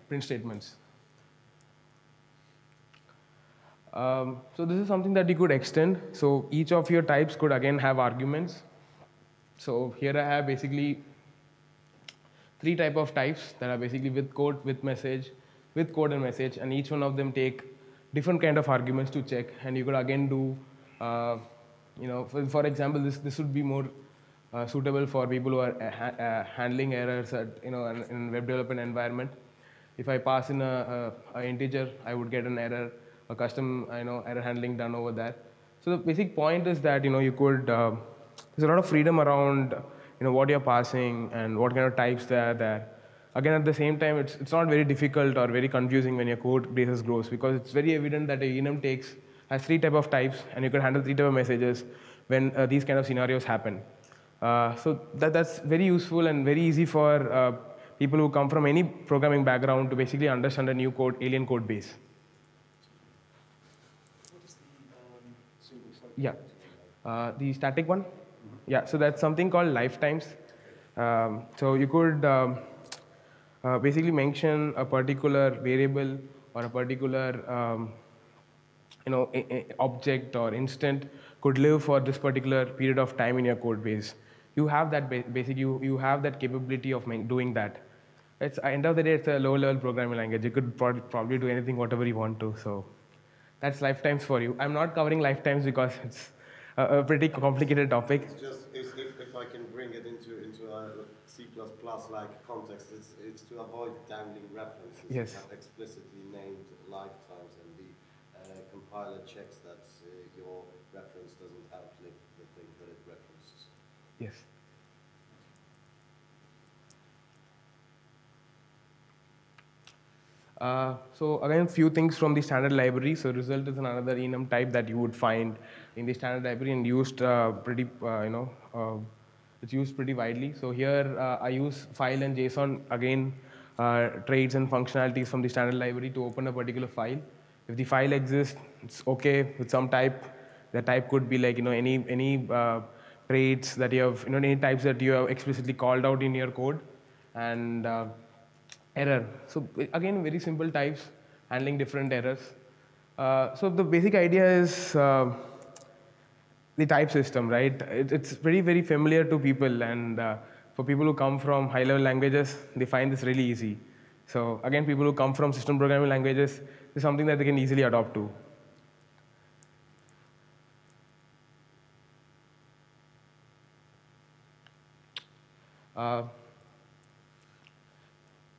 print statements. Um, so this is something that you could extend. So each of your types could again have arguments. So here I have basically three type of types that are basically with code, with message, with code and message, and each one of them take different kind of arguments to check. And you could again do, uh, you know, for, for, example, this this would be more uh, suitable for people who are uh, ha uh, handling errors at you know in, in web development environment. If I pass in a, a, a integer, I would get an error a custom you know error handling done over there. So the basic point is that you know you could uh, there's a lot of freedom around you know what you're passing and what kind of types there are there. Again, at the same time, it's it's not very difficult or very confusing when your code bases grows because it's very evident that a enum takes has three type of types and you can handle three type of messages when uh, these kind of scenarios happen. Uh, so that, that's very useful and very easy for uh, people who come from any programming background to basically understand a new code, alien code base. Yeah. Uh, the static one? Yeah, so that's something called lifetimes. Um, so you could um, uh, basically mention a particular variable or a particular um, you know, object or instant could live for this particular period of time in your code base. You have that basically you, you have that capability of doing that. It's end of the day, it's a low-level programming language. You could probably do anything, whatever you want to. So that's lifetimes for you. I'm not covering lifetimes because it's a, a pretty complicated topic. It's just if, if I can bring it into into a C++ like context, it's, it's to avoid dangling references. Yes. have explicitly named lifetimes, and the uh, compiler checks that uh, your reference doesn't outlive the thing that it references. Yes. Uh, so again, a few things from the standard library. So result is another enum type that you would find in the standard library and used uh, pretty, uh, you know, uh, it's used pretty widely. So here uh, I use file and JSON again, traits and functionalities from the standard library to open a particular file. If the file exists, it's okay with some type. The type could be like you know any any traits that you have, you know, any types that you have explicitly called out in your code, and error. So again, very simple types, handling different errors. Uh, so the basic idea is uh, the type system, right? It, it's very, very familiar to people, and uh, for people who come from high level languages, they find this really easy. So, again, people who come from system programming languages, is something that they can easily adopt to. Uh,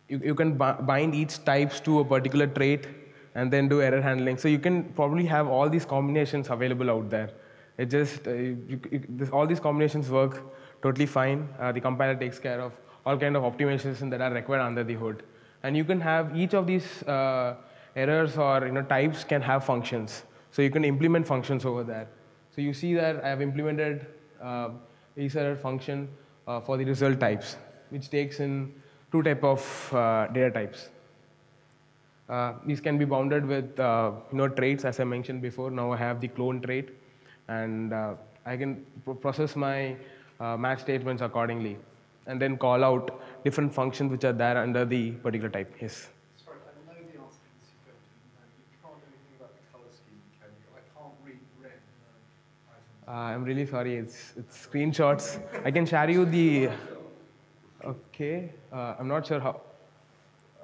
you, you can bind each types to a particular trait and then do error handling. So you can probably have all these combinations available out there. It just, uh, you, you, this, all these combinations work totally fine. Uh, the compiler takes care of all kind of optimization that are required under the hood. And you can have each of these uh, errors or you know, types can have functions. So you can implement functions over there. So you see that I have implemented uh, error function uh, for the result types, which takes in two type of uh, data types. Uh, these can be bounded with you know traits, as I mentioned before. Now I have the clone trait, and uh, I can pro- process my uh, match statements accordingly, and then call out different functions which are there under the particular type. Yes. Sorry, I know the answer to this you're going to, and you can't do anything about the colour scheme, can you? I can't read red. Uh, I'm really sorry. It's it's screenshots. I can share you the. Okay. Uh, I'm not sure how.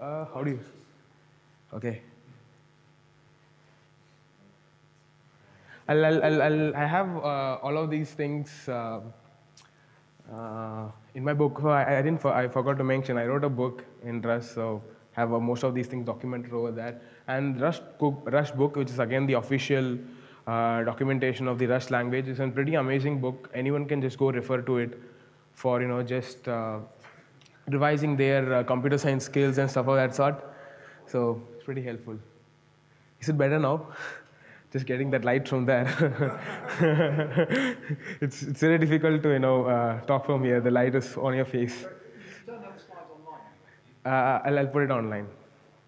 Uh, how do you? Okay. I'll, I'll, I'll, I'll have uh, all of these things uh, uh, in my book. I, I didn't. I forgot to mention. I wrote a book in Rust, so have uh, most of these things documented over there. And Rust, cook, Rust book, which is again the official uh, documentation of the Rust language, is a pretty amazing book. Anyone can just go refer to it for you know just uh, revising their computer science skills and stuff of that sort. So it's pretty helpful. Is it better now? Just getting that light from there. it's, it's very difficult to you know uh, talk from here. The light is on your face. You don't have the slides online. Uh, I'll, I'll put it online.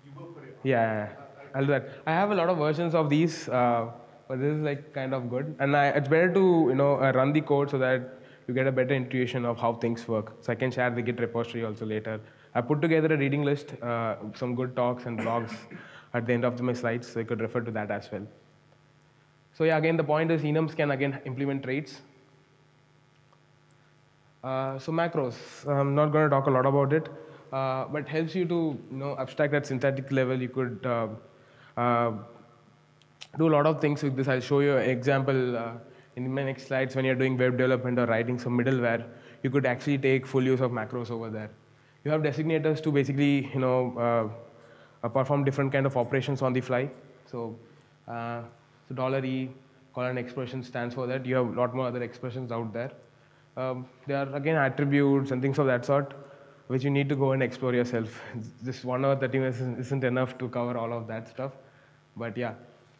You will put it Yeah, I'll do that. I have a lot of versions of these, uh, but this is like kind of good. And I, it's better to you know uh, run the code so that you get a better intuition of how things work. So I can share the Git repository also later. I put together a reading list, uh, some good talks and blogs at the end of my slides, so you could refer to that as well. So yeah, again, the point is enums can again implement traits. Uh, so macros, I'm not going to talk a lot about it, uh, but helps you to you know abstract at synthetic level. You could uh, uh, do a lot of things with this. I'll show you an example uh, in my next slides when you're doing web development or writing some middleware. You could actually take full use of macros over there. You have designators to basically you know uh, perform different kind of operations on the fly. So, so dollar $e colon expression stands for that. You have a lot more other expressions out there. Um, there are again attributes and things of that sort, which you need to go and explore yourself. This one hour 30 minutes isn't- enough to cover all of that stuff. But yeah,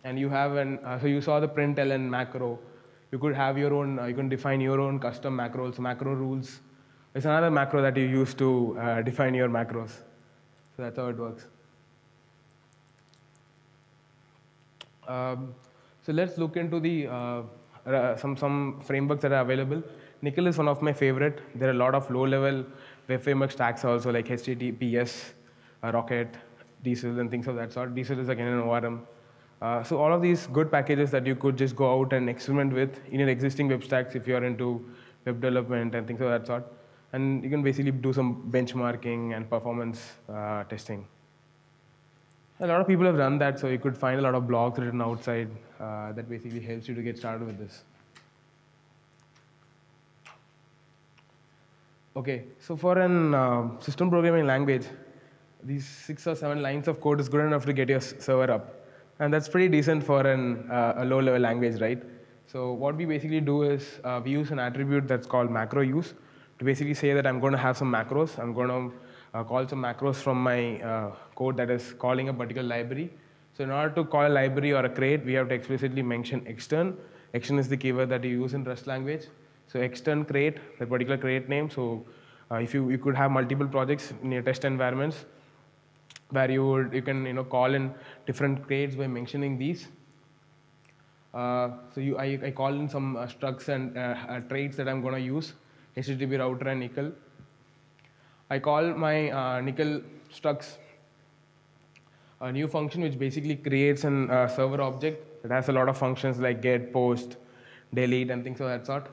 and you have an, uh, so you saw the println macro. You could have your own, uh, you can define your own custom macros, macro rules. It's another macro that you use to uh, define your macros. So that's how it works. Um, so let's look into the uh, some some frameworks that are available. Nickel is one of my favorite. There are a lot of low-level web framework stacks also like HTTPS, uh, Rocket, Diesel, and things of that sort. Diesel is again an ORM. Uh, so all of these good packages that you could just go out and experiment with in your existing web stacks if you are into web development and things of that sort. And you can basically do some benchmarking and performance uh, testing. A lot of people have done that, so you could find a lot of blogs written outside uh, that basically helps you to get started with this. Okay, so for an uh, system programming language, these six or seven lines of code is good enough to get your server up. And that's pretty decent for an, uh, a low level language, right? So, what we basically do is uh, we use an attribute that's called macro use to basically say that I'm going to have some macros. I'm going to call some macros from my uh, code that is calling a particular library. So, in order to call a library or a crate, we have to explicitly mention extern. Extern is the keyword that you use in Rust language. So extern crate, that particular crate name. So uh, if you, you could have multiple projects in your test environments where you would, you can you know call in different crates by mentioning these. Uh, so you, I, I call in some uh, structs and uh, uh, traits that I'm going to use, HTTP router and nickel. I call my uh, nickel structs a new function which basically creates an uh, server object that has a lot of functions like get, post, delete and things of that sort.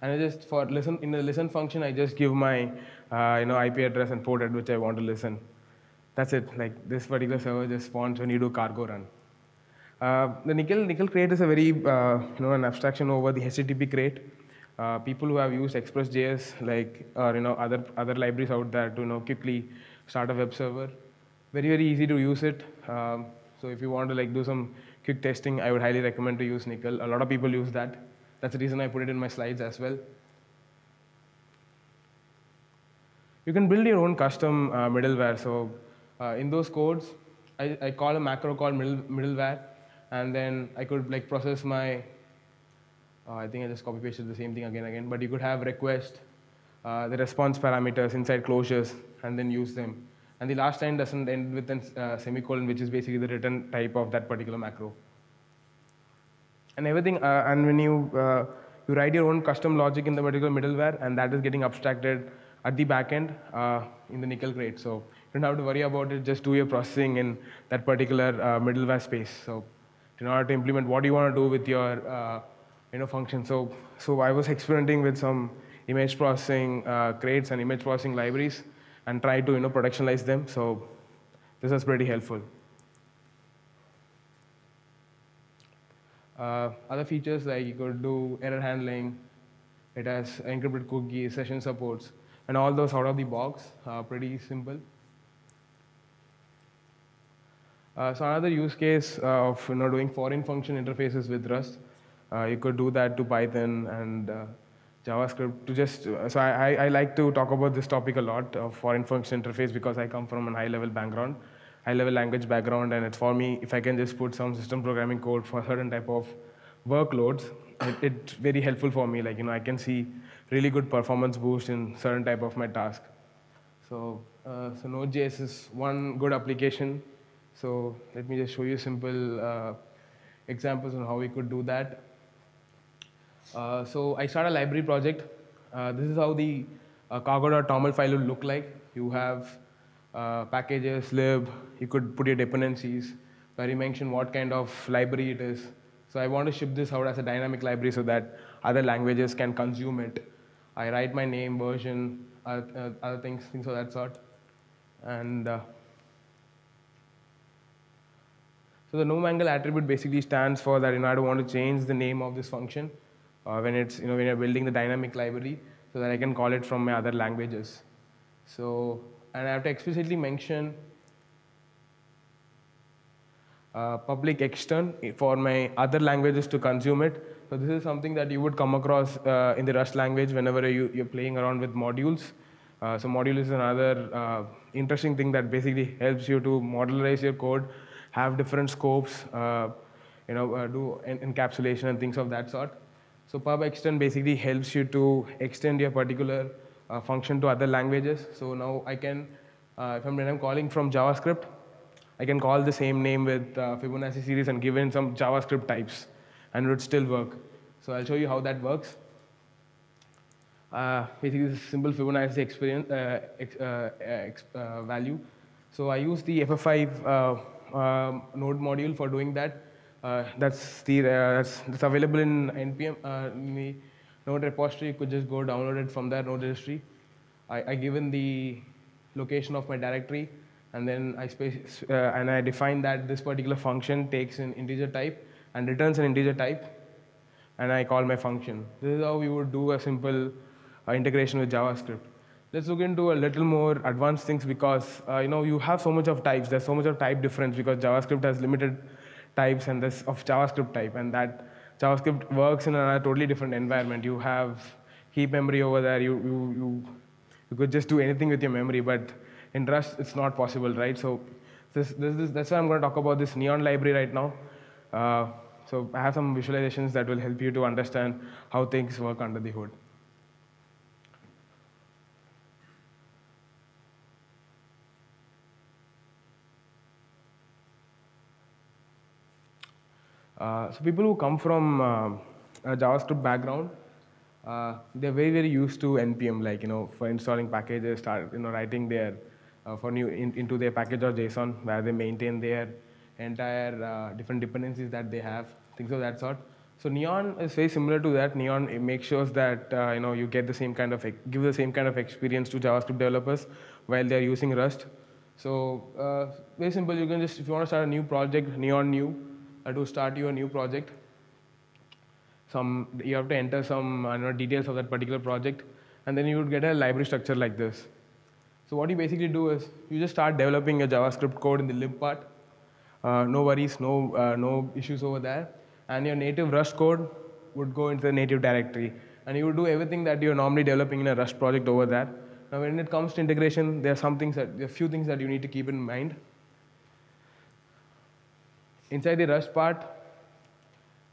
And I just for listen in the listen function, I just give my uh, you know IP address and port at which I want to listen. That's it. Like this particular server just spawns when you do cargo run. Uh, the Nickel Nickel crate is a very uh, you know an abstraction over the HTTP crate. Uh, people who have used Express.js like or you know other other libraries out there to you know quickly start a web server, very very easy to use it. Um, so if you want to like do some quick testing, I would highly recommend to use Nickel. A lot of people use that. That's the reason I put it in my slides as well. You can build your own custom uh, middleware. So uh, in those codes, I, I, call a macro called middle, middleware, and then I could like process my. Uh, I think I just copy pasted the same thing again again. But you could have request, uh, the response parameters inside closures, and then use them. And the last line doesn't end with a uh, semicolon, which is basically the return type of that particular macro and everything. Uh, and when you uh, you write your own custom logic in the particular middleware, and that is getting abstracted at the backend uh, in the Nickel crate. So you don't have to worry about it. Just do your processing in that particular middleware space. So in order to implement what you want to do with your you know function. So so I was experimenting with some image processing uh, crates and image processing libraries, and try to you know productionalize them. So this was pretty helpful. Uh, other features like you could do error handling, it has encrypted cookies, session supports, and all those out of the box, uh, pretty simple. Uh, so another use case of you know, doing foreign function interfaces with Rust, uh, you could do that to Python and uh, JavaScript to just, so I, I, like to talk about this topic a lot of foreign function interface because I come from a high level background high level language background. And it's for me if i can just put some system programming code for certain type of workloads it, it's very helpful for me. Like you know i can see really good performance boost in certain type of my task. So uh, so node.js is one good application. So let me just show you simple uh, examples on how we could do that uh, so i start a library project uh, this is how the uh, cargo.toml file will look like you have uh, packages, lib, you could put your dependencies, where you mention what kind of library it is. So I want to ship this out as a dynamic library so that other languages can consume it. I write my name, version, uh, uh, other things, things of that sort. And so the no mangle attribute basically stands for that you know I don't want to change the name of this function uh, when it's you know when you're building the dynamic library so that I can call it from my other languages. So and I have to explicitly mention uh, public extern for my other languages to consume it. So this is something that you would come across uh, in the Rust language whenever you, are playing around with modules. Uh, so module is another uh, interesting thing that basically helps you to modularize your code, have different scopes, uh, you know, uh, do encapsulation and things of that sort. So pub extend basically helps you to extend your particular uh, function to other languages. So now I can, uh, if I'm, I'm calling from JavaScript, I can call the same name with uh, Fibonacci series and give in some JavaScript types, and it would still work. So I'll show you how that works. Uh, basically, this is simple Fibonacci experience uh, ex, uh, ex, value. So I use the FFI um, node module for doing that. That's the that's, that's available in npm. In the, node repository, you could just go download it from that node registry. I, I given the location of my directory, and then I space uh, and I define that this particular function takes an integer type and returns an integer type, and I call my function. This is how we would do a simple uh, integration with JavaScript. Let's look into a little more advanced things because uh, you know you have so much of types. There's so much of type difference because JavaScript has limited types and this of JavaScript type, and that JavaScript works in a totally different environment. You have heap memory over there. You, you, you, you could just do anything with your memory, but in Rust, it's not possible, right? So this, this, this, that's why I'm going to talk about this neon library right now. Uh, so I have some visualizations that will help you to understand how things work under the hood. So people who come from uh, a JavaScript background, uh, they're very very used to npm, like you know, for installing packages, start you know writing their uh, for new in, into their package.json where they maintain their entire uh, different dependencies that they have, things of that sort. So Neon is very similar to that. Neon makes sure that uh, you know you get the same kind of give the same kind of experience to JavaScript developers while they're using Rust. So uh, very simple. You can just if you want to start a new project, Neon new, uh, to start your new project. Some you have to enter some uh, you know, details of that particular project, and then you would get a library structure like this. So what you basically do is you just start developing your JavaScript code in the lib part. Uh, no worries, no uh, no issues over there. And your native Rust code would go into the native directory, and you would do everything that you're normally developing in a Rust project over there. Now, when it comes to integration, there are some things that there are few things that you need to keep in mind. Inside the Rust part,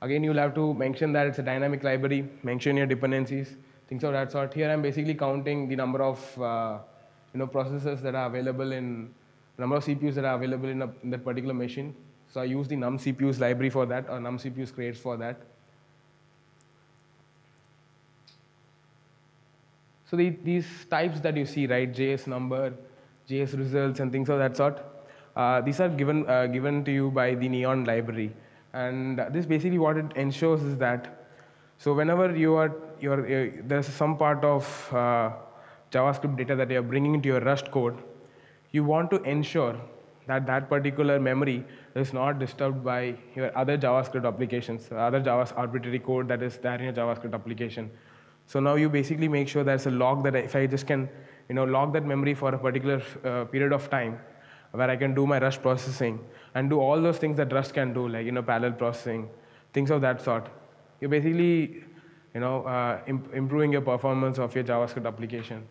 again you'll have to mention that it's a dynamic library, mention your dependencies, things of that sort. Here I'm basically counting the number of uh, you know processors that are available in number of CPUs that are available in, a, in that particular machine. So I use the num CPUs library for that, or num CPUs crates for that. So the, these types that you see, right, JS number, JS results, and things of that sort, these are given uh, given to you by the Neon library, and this basically what it ensures is that, so whenever you are you're, uh, there's some part of uh, JavaScript data that you're bringing into your Rust code, you want to ensure that that particular memory is not disturbed by your other JavaScript applications, other Java's arbitrary code that is there in your JavaScript application. So now you basically make sure there's a log that if I just can, you know, log that memory for a particular uh, period of time, where I can do my Rust processing and do all those things that Rust can do, like you know, parallel processing, things of that sort. You're basically, you know, uh, imp improving your performance of your JavaScript application.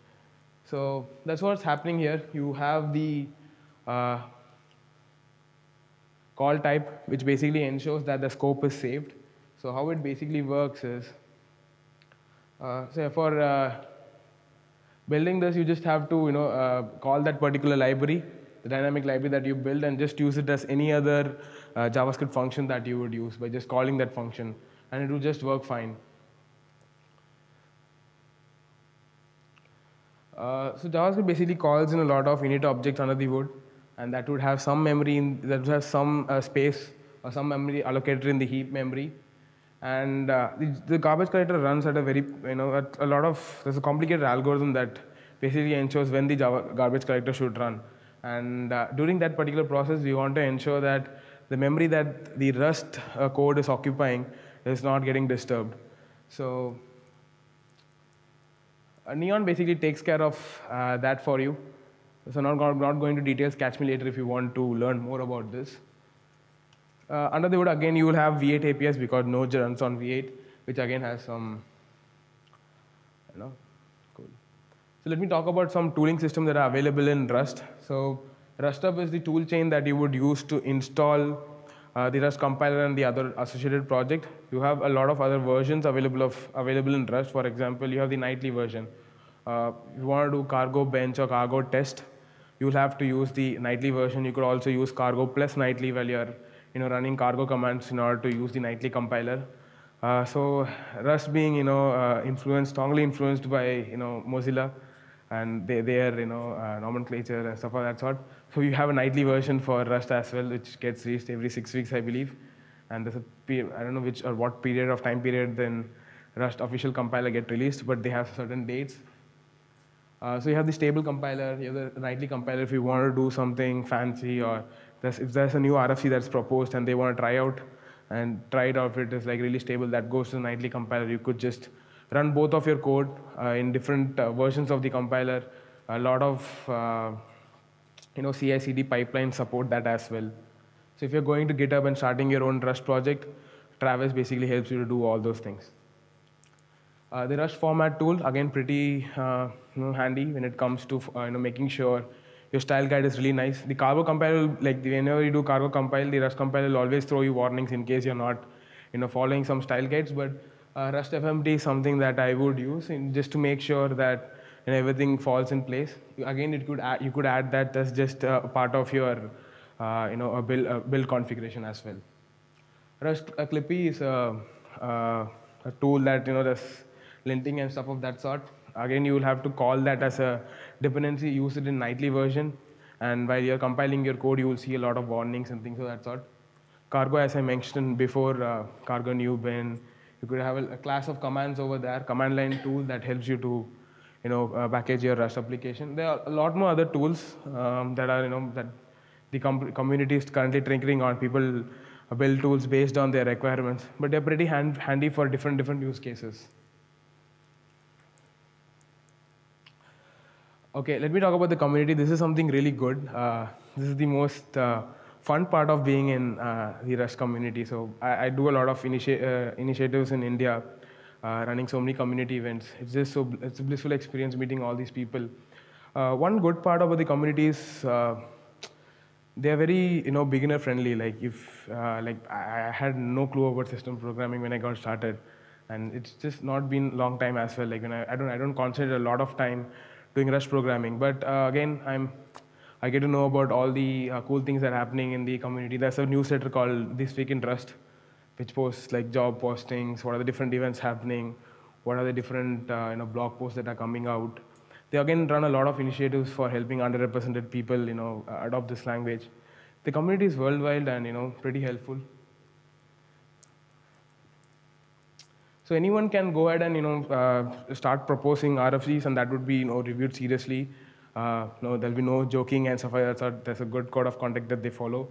So that's what's happening here. You have the uh, call type, which basically ensures that the scope is saved. So how it basically works is, uh, say for uh, building this, you just have to you know uh, call that particular library, the dynamic library that you build, and just use it as any other uh, JavaScript function that you would use by just calling that function, and it will just work fine. Uh, so JavaScript basically calls in a lot of init objects under the hood, and that would have some memory in, that would have some uh, space or some memory allocated in the heap memory. And uh, the, the, garbage collector runs at a very, you know, at a lot of, there's a complicated algorithm that basically ensures when the Java garbage collector should run. And uh, during that particular process, we want to ensure that the memory that the Rust uh, code is occupying is not getting disturbed. So uh, Neon basically takes care of uh, that for you. So not, not going to details, catch me later if you want to learn more about this. Uh, under the hood, again, you will have V8 APIs because Node runs on V8, which again has some, you know. So let me talk about some tooling systems that are available in Rust. So Rustup is the tool chain that you would use to install uh, the Rust compiler and the other associated project. You have a lot of other versions available of available in Rust. For example, you have the nightly version. Uh, if you want to do cargo bench or cargo test, you'll have to use the nightly version. You could also use cargo plus nightly while you're you know, running cargo commands in order to use the nightly compiler. Uh, so Rust being, you know, uh, influenced, strongly influenced by, you know, Mozilla and they, their, you know, uh, nomenclature and stuff of that sort. So you have a nightly version for Rust as well, which gets released every six weeks, I believe. And there's a, I don't know which or what period of time period then Rust official compiler get released, but they have certain dates. Uh, so you have the stable compiler, you have the nightly compiler if you want to do something fancy or there's, if there's a new RFC that's proposed and they want to try out and try it out if it is like really stable, that goes to the nightly compiler. You could just run both of your code uh, in different uh, versions of the compiler. A lot of uh, you know CI/CD pipelines support that as well. So if you're going to GitHub and starting your own Rust project, Travis basically helps you to do all those things. Uh, the Rust format tool again pretty uh, you know, handy when it comes to uh, you know making sure your style guide is really nice. The cargo compiler, like whenever you do cargo compile, the Rust compiler will always throw you warnings in case you're not, you know, following some style guides. But uh, Rustfmt is something that I would use just to make sure that everything falls in place. Again, it could add, you could add that as just a part of your, uh, you know, a build, build configuration as well. Rust uh, Clippy is a, uh, a tool that you know does linting and stuff of that sort. Again, you will have to call that as a dependency, use it in nightly version. And while you're compiling your code, you will see a lot of warnings and things of that sort. Cargo, as I mentioned before, uh, cargo new bin, You could have a, a class of commands over there, command line tool that helps you to, you know, uh, package your Rust application. There are a lot more other tools um, that are, you know, that the com- community is currently tinkering on. People build tools based on their requirements, but they're pretty hand, handy for different different use cases. Okay, let me talk about the community. This is something really good. Uh, this is the most uh, fun part of being in uh, the Rust community. So I, I do a lot of initi- uh, initiatives in India, uh, running so many community events. It's just so it's a blissful experience meeting all these people. Uh, one good part about the community is uh, they are very you know beginner friendly. Like if uh, like I, I had no clue about system programming when I got started, and it's just not been long time as well. Like when I, I don't I don't concentrate a lot of time doing Rust programming, but again I'm I get to know about all the uh, cool things that are happening in the community. There's a newsletter called This Week in Rust, which posts like job postings, what are the different events happening, what are the different uh, you know blog posts that are coming out. They again run a lot of initiatives for helping underrepresented people you know adopt this language. The community is worldwide and you know pretty helpful. So anyone can go ahead and you know uh, start proposing RFCs, and that would be you know reviewed seriously. Uh, no, there'll be no joking and stuff like that. There's a good code of conduct that they follow.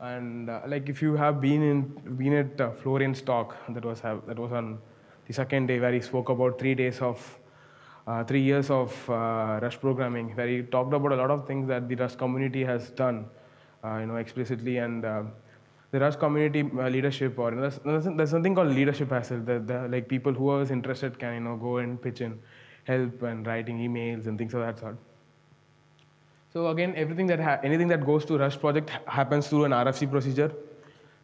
And uh, like if you have been in been at uh, Florian's talk that was that was on the second day where he spoke about three days of uh, three years of uh, Rust programming, where he talked about a lot of things that the Rust community has done, uh, you know, explicitly and. Uh, the Rust community leadership, or there's, there's something called leadership as well. The, the, like people who are interested can you know go and pitch in, help and writing emails and things of that sort. So again, everything that ha- anything that goes to Rust project ha- happens through an RFC procedure.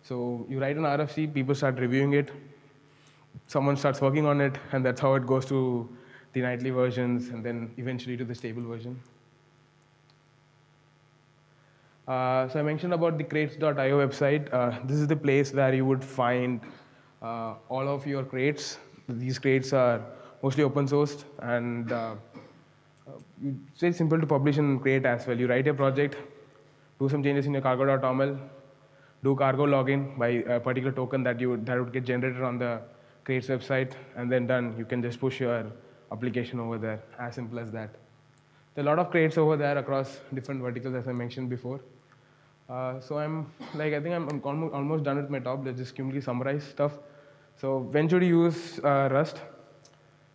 So you write an RFC, people start reviewing it, someone starts working on it, and that's how it goes to the nightly versions, and then eventually to the stable version. Uh, so I mentioned about the crates.io website. Uh, this is the place where you would find uh, all of your crates. These crates are mostly open sourced and uh, it's very simple to publish and create as well. You write a project, do some changes in your cargo.toml, do cargo login by a particular token that you would, that would get generated on the crates website, and then done. You can just push your application over there. As simple as that. There are a lot of crates over there across different verticals, as I mentioned before. Uh, so I'm like I think I'm, I'm almost, almost done with my top. Let's just quickly summarize stuff. So when should you use uh, Rust?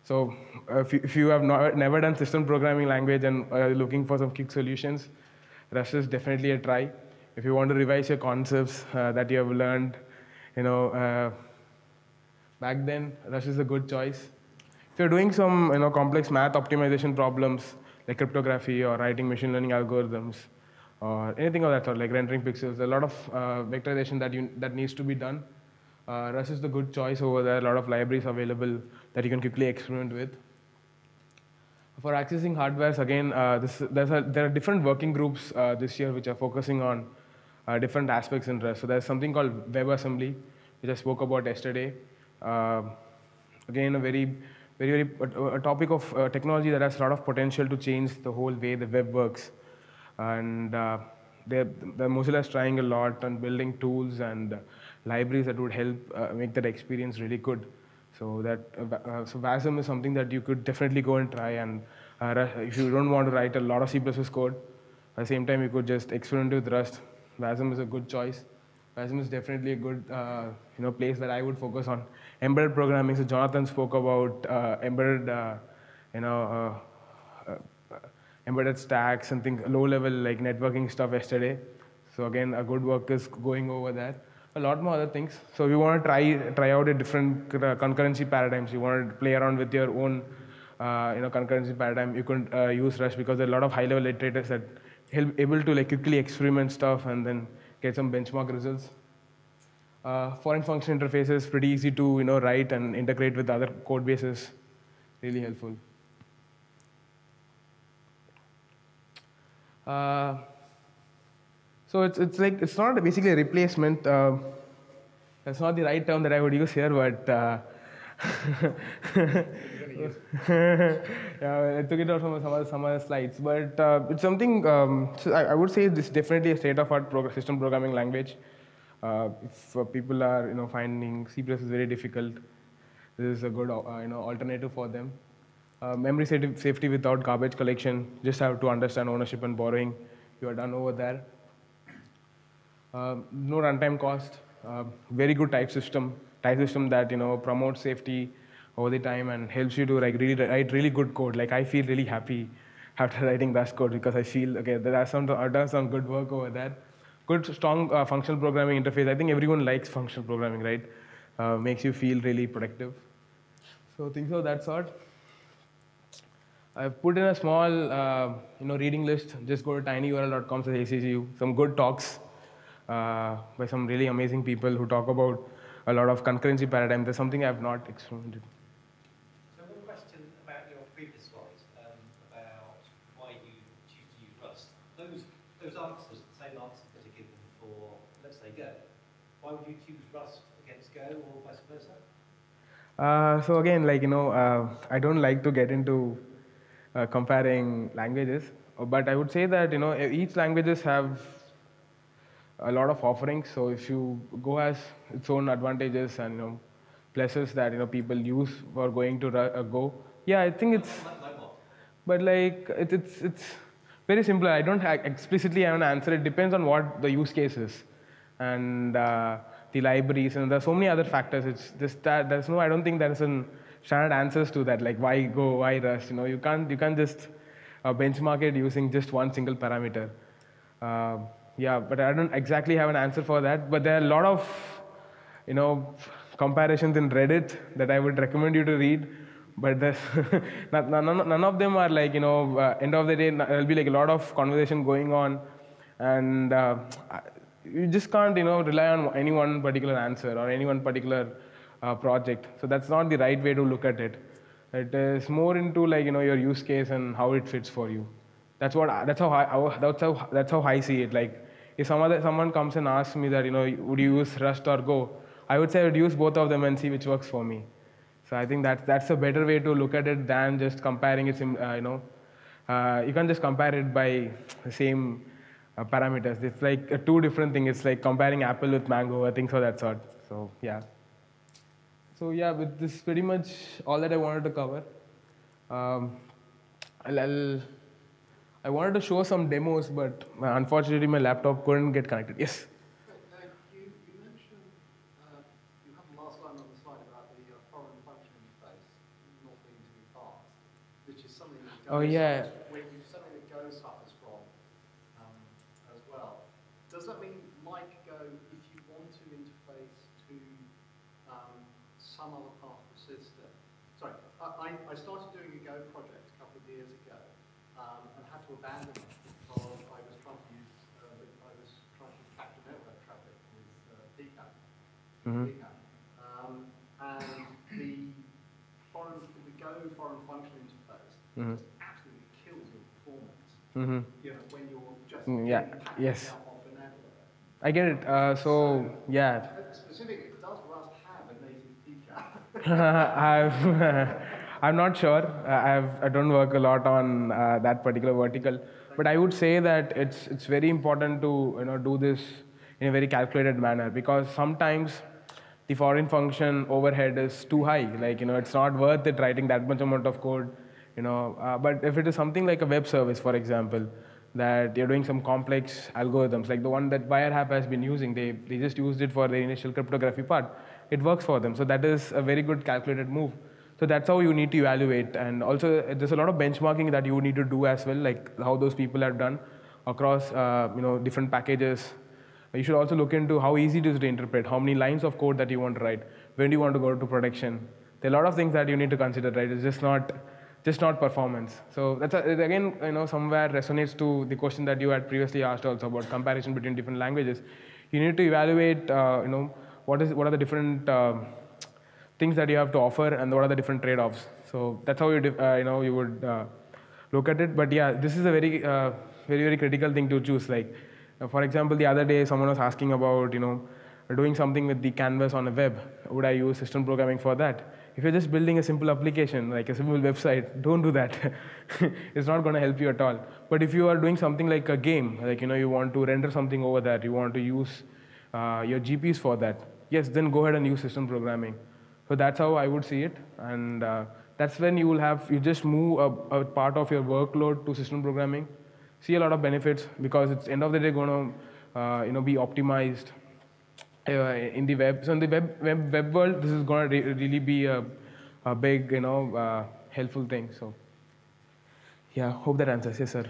So if, you, if you have not, never done system programming language and are looking for some quick solutions, Rust is definitely a try. If you want to revise your concepts uh, that you have learned, you know, uh, back then, Rust is a good choice. If you're doing some you know, complex math optimization problems like cryptography or writing machine learning algorithms or anything of that sort, like rendering pixels, a lot of uh, vectorization that, you, that needs to be done. Uh, Rust is the good choice over there. A lot of libraries available that you can quickly experiment with. For accessing hardwares, again, uh, this, a, there are different working groups uh, this year which are focusing on uh, different aspects in Rust. So there's something called WebAssembly, which I spoke about yesterday. Uh, again, a very, very, very a, topic of uh, technology that has a lot of potential to change the whole way the web works. And uh, the Mozilla is trying a lot on building tools and libraries that would help uh, make that experience really good. So that uh, so WASM is something that you could definitely go and try. And uh, if you don't want to write a lot of C++ code, at the same time you could just experiment with Rust. WASM is a good choice. WASM is definitely a good uh, you know place that I would focus on. Embedded programming. So Jonathan spoke about uh, embedded you know embedded stacks and things, low level like networking stuff yesterday. So again, a good work is going over that. A lot more other things. So you want to try try out a different uh, concurrency paradigms, you want to play around with your own uh, you know concurrency paradigm, you can uh, use Rust because there are a lot of high level iterators that help able to like quickly experiment stuff and then get some benchmark results. Uh, foreign function interfaces pretty easy to you know write and integrate with other code bases. Really helpful. So it's, it's like, it's not basically a replacement. Uh, that's not the right term that I would use here, but uh, yeah, I took it out from some other, some other slides. But uh, it's something, um, so I, I, would say this is definitely a state-of-art prog system programming language. Uh, if uh, people are you know, finding C++ is very difficult, this is a good uh, you know alternative for them. Uh, memory safety without garbage collection. Just have to understand ownership and borrowing. You are done over there. Uh, no runtime cost. Uh, very good type system. Type system that you know promotes safety over the time and helps you to like really write really good code. Like I feel really happy after writing Rust code because I feel okay there are some I've done some good work over there. Good strong uh, functional programming interface. I think everyone likes functional programming, right? Uh, makes you feel really productive. So things of that sort. I've put in a small, uh, you know, reading list. Just go to tinyurl.com slash ACCU. Some good talks by some really amazing people who talk about a lot of concurrency paradigm. There's something I've not experimented. So one question about your previous slides, um, about why you choose to use Rust. Those, those answers, the same answers that are given for, let's say, Go. Why would you choose Rust against Go or vice versa? Uh, so again, like you know, uh, I don't like to get into uh, comparing languages, but I would say that you know each languages have a lot of offerings. So if you Go has its own advantages and you know pluses that you know people use for going to uh, Go. Yeah, I think it's but like it, it's it's very simple. I don't explicitly have an answer. It depends on what the use case is, and uh, the libraries, and there's so many other factors. It's just that there's no. I don't think there's an standard answers to that. Like why Go, why Rust? You know, you can't you can't just uh, benchmark it using just one single parameter. Yeah, but I don't exactly have an answer for that. But there are a lot of you know comparisons in Reddit that I would recommend you to read. But none, none, none of them are like you know uh, end of the day there'll be like a lot of conversation going on, and uh, you just can't you know rely on any one particular answer or any one particular uh, project. So that's not the right way to look at it. It is more into like you know your use case and how it fits for you. That's what that's how I that's how that's how I see it. Like if some other, someone comes and asks me that you know would you use Rust or Go, I would say I would use both of them and see which works for me. So I think that's that's a better way to look at it than just comparing it. Uh, you know, uh, you can't just compare it by the same uh, parameters. It's like two different things. It's like comparing apple with mango or things of that sort. So yeah. So yeah, with this pretty much all that I wanted to cover. Um, I'll, I'll, I wanted to show some demos, but uh, unfortunately my laptop couldn't get connected. Yes. Oh, you, you mentioned, uh, you have the last line on the slide about the uh, foreign function interface not being too fast, which is something that Oh, Go yeah. suffers, which is something that Go suffers from um, as well. Does that mean, like Go, if you want to interface to um, some other part of the system, sorry, I, I, I started doing a Go project a couple of years ago um, and had to abandon it because I was trying to use, uh, I was trying to capture network traffic with uh, PCAP. Mhm. Um, and the foreign, the Go foreign function interface Mhm. just absolutely kills your performance. hmm You know, when you're just Mm, yeah, yes. out of the. I get it. Uh, so yeah, Uh, Specifically, does Rust have a native PCAP? I've, I'm not sure. Uh, I've, I don't work a lot on uh, that particular vertical, but I would say that it's it's very important to you know do this in a very calculated manner because sometimes the foreign function overhead is too high. Like you know, it's not worth it writing that much amount of code. You know, uh, but if it is something like a web service, for example, that you're doing some complex algorithms, like the one that WireApp has been using, they they just used it for the initial cryptography part. It works for them, so that is a very good calculated move. So that's how you need to evaluate, and also uh, there's a lot of benchmarking that you need to do as well, like how those people have done across uh, you know different packages. You should also look into how easy it is to interpret, how many lines of code that you want to write, when do you want to go to production. There are a lot of things that you need to consider, right? It's just not just not performance. So that's a, again, you know, somewhere resonates to the question that you had previously asked also about comparison between different languages. You need to evaluate, uh, you know, what is what are the different um things that you have to offer and what are the different trade-offs. So that's how you uh, you know you would uh, look at it. But yeah, this is a very uh, very very critical thing to choose. Like uh, for example, the other day someone was asking about you know doing something with the canvas on a web. Would I use system programming for that? If you're just building a simple application like a simple website, don't do that. it's not going to help you at all. But if you are doing something like a game, like you know you want to render something over there, you want to use uh, your GPs for that. Yes, then go ahead and use system programming. So that's how I would see it, and uh, that's when you will have you just move a, a part of your workload to system programming. See a lot of benefits because it's end of the day going to uh, you know be optimized uh, in the web. So in the web web, web world, this is going to re- really be a, a big you know uh, helpful thing. So yeah, hope that answers. Yes, sir.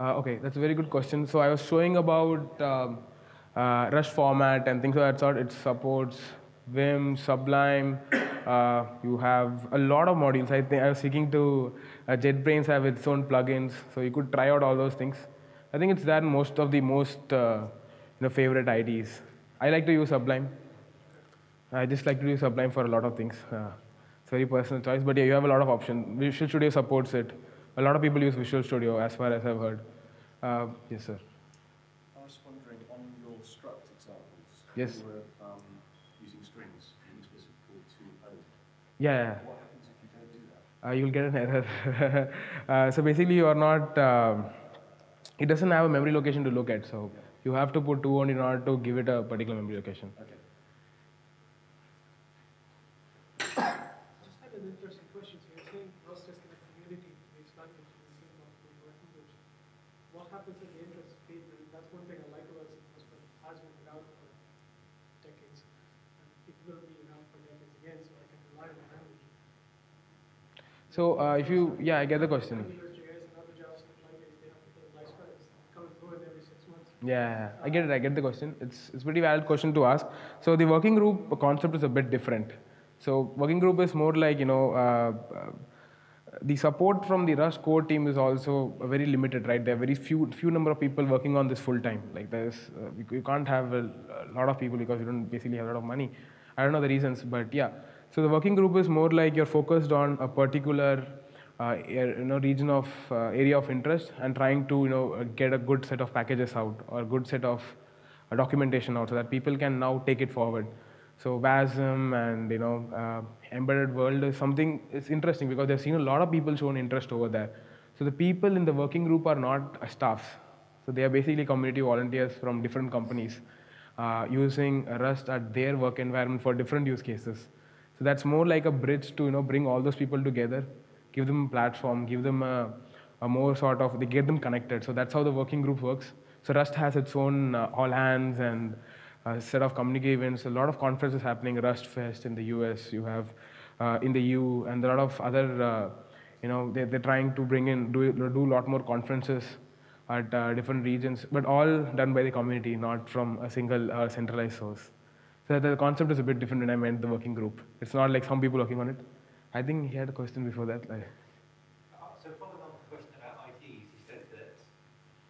Uh, okay, that's a very good question. So I was showing about um, uh, Rustfmt and things of that sort. It supports Vim, Sublime. Uh, you have a lot of modules. I think I was speaking to uh, JetBrains have its own plugins, so you could try out all those things. I think it's that most of the most uh, you know favorite IDEs. I like to use Sublime. I just like to use Sublime for a lot of things. Uh, it's very personal choice, but yeah, you have a lot of options. Visual Studio supports it. A lot of people use Visual Studio, as far as I've heard. Uh, yes, sir. I was wondering, on your struct examples, Yes. you were um, using strings in explicit called to own. Yeah, yeah. What happens if you don't do that? uh, you'll get an error. uh, so basically, you are not. um it doesn't have a memory location to look at, so you have to put two on in order to give it a particular memory location. Okay. I just had an interesting question. So you're saying Rust is in a community to be expanded to the same multiple working groups. What happens at the interest of people? That's one thing I like about C++. It has been around for decades. And it will be around for decades again, so I can rely on the language. So uh, if you, yeah, I get the question. Yeah, I get it. I get the question. It's it's pretty valid question to ask. So the working group concept is a bit different. So working group is more like you know. Uh, uh, the support from the Rust core team is also very limited, right? There are very few few number of people working on this full time. Like there's, uh, you, you can't have a, a lot of people because you don't basically have a lot of money. I don't know the reasons, but yeah. So the working group is more like you're focused on a particular uh, you know, region of uh, area of interest and trying to you know uh, get a good set of packages out or a good set of uh, documentation out so that people can now take it forward. So WASM and you know uh, embedded world is something it's interesting because they've seen a lot of people shown interest over there. So the people in the working group are not staffs. So they are basically community volunteers from different companies uh, using Rust at their work environment for different use cases. So that's more like a bridge to you know bring all those people together, give them a platform, give them a, a more sort of they get them connected. So that's how the working group works. So Rust has its own uh, all hands and a set of community events. A lot of conferences happening. RustFest in the US. You have uh, in the EU and a lot of other. Uh, you know they they're trying to bring in do do a lot more conferences at uh, different regions, but all done by the community, not from a single uh, centralized source. So the concept is a bit different when I meant the working group. It's not like some people working on it. I think he had a question before that. Like, Uh, So following on the question about IDEs, you said that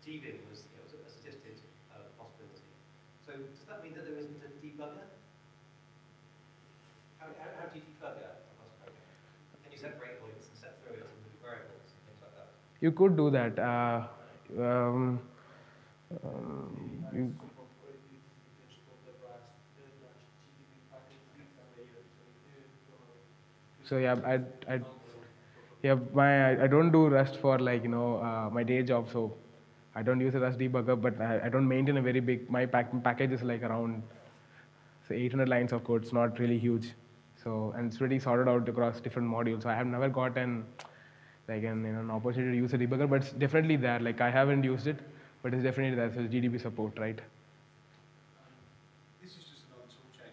was, you know, was a suggested uh, possibility. So does that mean that there isn't a debugger? How, how, how do you debug a program? Can you set breakpoints and set through it and variables and things like that? you could do that. Uh, um, um, you, so yeah, I, I, yeah, my I, don't do Rust for like you know uh, my day job, so I don't use a Rust debugger, but I, I don't maintain a very big. My pack, package is like around so 800 lines of code. It's not really huge, so and it's pretty sorted out across different modules. So I have never gotten like an, you know, an opportunity to use a debugger, but it's definitely there. Like I haven't used it, but it's definitely there. So it's GDB support, right? This is just another tool chain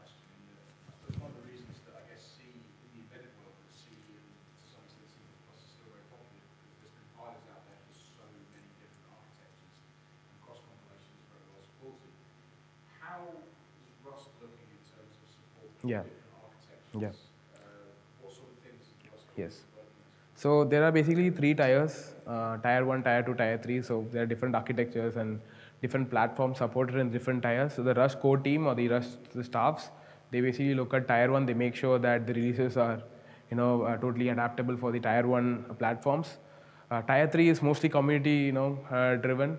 question. In that, I suppose one of the reasons that I guess C in the embedded world, that C and to some extent C++ is still very popular because there's compilers out there for so many different architectures and cross compilation is very well supported. How is Rust looking in terms of support for Yeah. Yeah. Uh, what sort of things is Yes. So there are basically three tiers, uh, tier one, tier two, tier three. So there are different architectures and different platforms supported in different tiers. So the Rust core team or the Rust the staffs, they basically look at tier one. They make sure that the releases are, you know, uh, totally adaptable for the tier one platforms. Uh, tier three is mostly community, you know, uh, driven.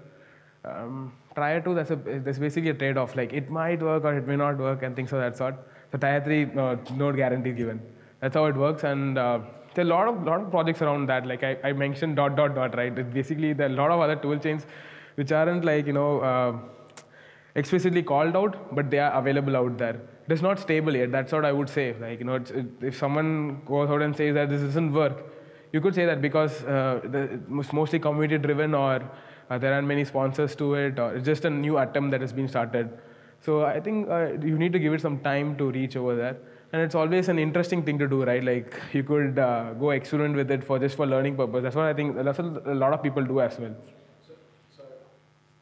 Um, tier two, that's a that's basically a trade-off. Like it might work or it may not work and things of that sort. So tier three, uh, no guarantee given. That's how it works. And uh, there are a lot of lot of projects around that. Like I, I mentioned dot dot dot right. It's basically there are a lot of other tool chains which aren't like you know. Uh, explicitly called out, but they are available out there. It is not stable yet. That's what I would say. Like you know, it's, it, if someone goes out and says that this doesn't work, you could say that because uh, the, it's mostly community driven or uh, there aren't many sponsors to it, or it's just a new attempt that has been started. So I think uh, you need to give it some time to reach over there. And it's always an interesting thing to do, right? Like you could uh, go experiment with it for just for learning purpose. That's what I think. That's what a lot of people do as well. So, so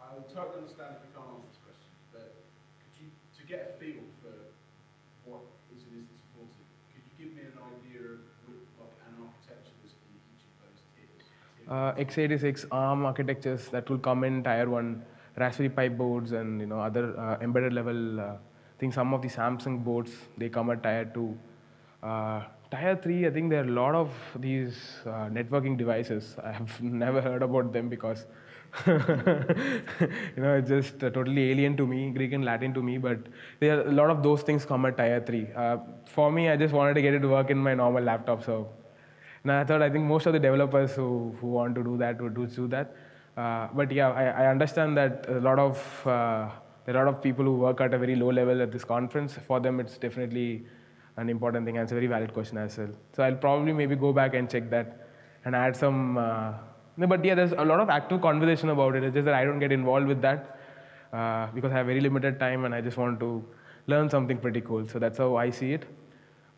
I totally understand if you can't answer this question, but you, to get a feel for what is and isn't supported, could you give me an idea of what, like, an architecture that's in each of those tiers? Uh, x86 ARM architectures that will come in tier one, Raspberry Pi boards, and you know other uh, embedded level. Uh, I think some of the Samsung boards they come at tier two. Uh, tier three, I think there are a lot of these uh, networking devices. I have never heard about them because you know it's just uh, totally alien to me, Greek and Latin to me. But there are a lot of those things come at tier three. Uh, for me, I just wanted to get it to work in my normal laptop, so now I thought I think most of the developers who, who want to do that would do that. Uh, but yeah, I, I understand that a lot of uh, there are a lot of people who work at a very low level at this conference. For them, it's definitely an important thing, and it's a very valid question as well. So I'll probably maybe go back and check that and add some. Uh, no, but yeah, there's a lot of active conversation about it. It's just that I don't get involved with that uh, because I have very limited time and I just want to learn something pretty cool. So that's how I see it.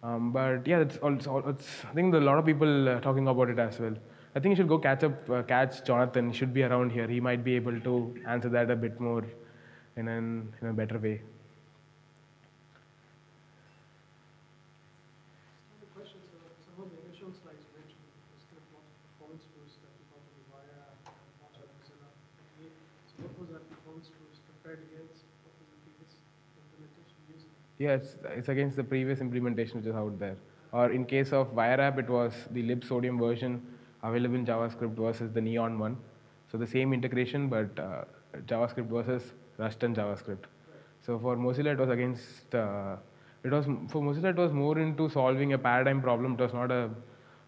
Um, but yeah, it's also, it's, I think a lot of people uh, talking about it as well. I think you should go catch up, uh, catch Jonathan. He should be around here. He might be able to answer that a bit more in, an, in a better way. Yeah, it's, it's against the previous implementation which is out there. Or in case of WireApp, it was the libsodium version available in JavaScript versus the Neon one. So the same integration, but uh, JavaScript versus Rust and JavaScript. So for Mozilla, it was against. Uh, it was for Mozilla, it was more into solving a paradigm problem. It was not a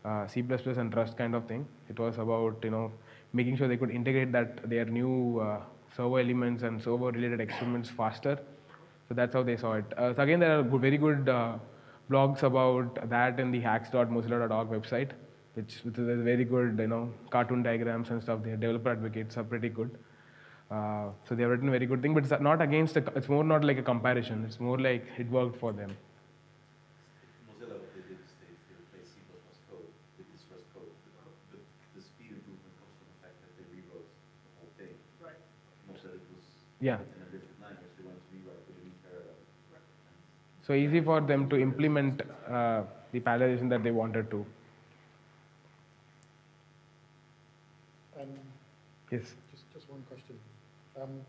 uh, C++ and Rust kind of thing. It was about you know making sure they could integrate that their new uh, server elements and Servo-related experiments faster. So that's how they saw it. Uh, so again, there are very good uh, blogs about that in the hacks.mozilla.org website, which, which is very good, you know, cartoon diagrams and stuff. Their developer advocates are pretty good. Uh, so they have written a very good thing, but it's not against. A, it's more not like a comparison. It's more like it worked for them. Mozilla, what they did is they, they replaced C++ code with this Rust code. The, the, the speed improvement comes from the fact that they rewrote the whole thing. Right. Most of it was Yeah. written in a different language. They wanted to rewrite with a new paradigm. So easy for them to implement uh, the parallelization that they wanted to. Um, Yes. just, just one question. Um,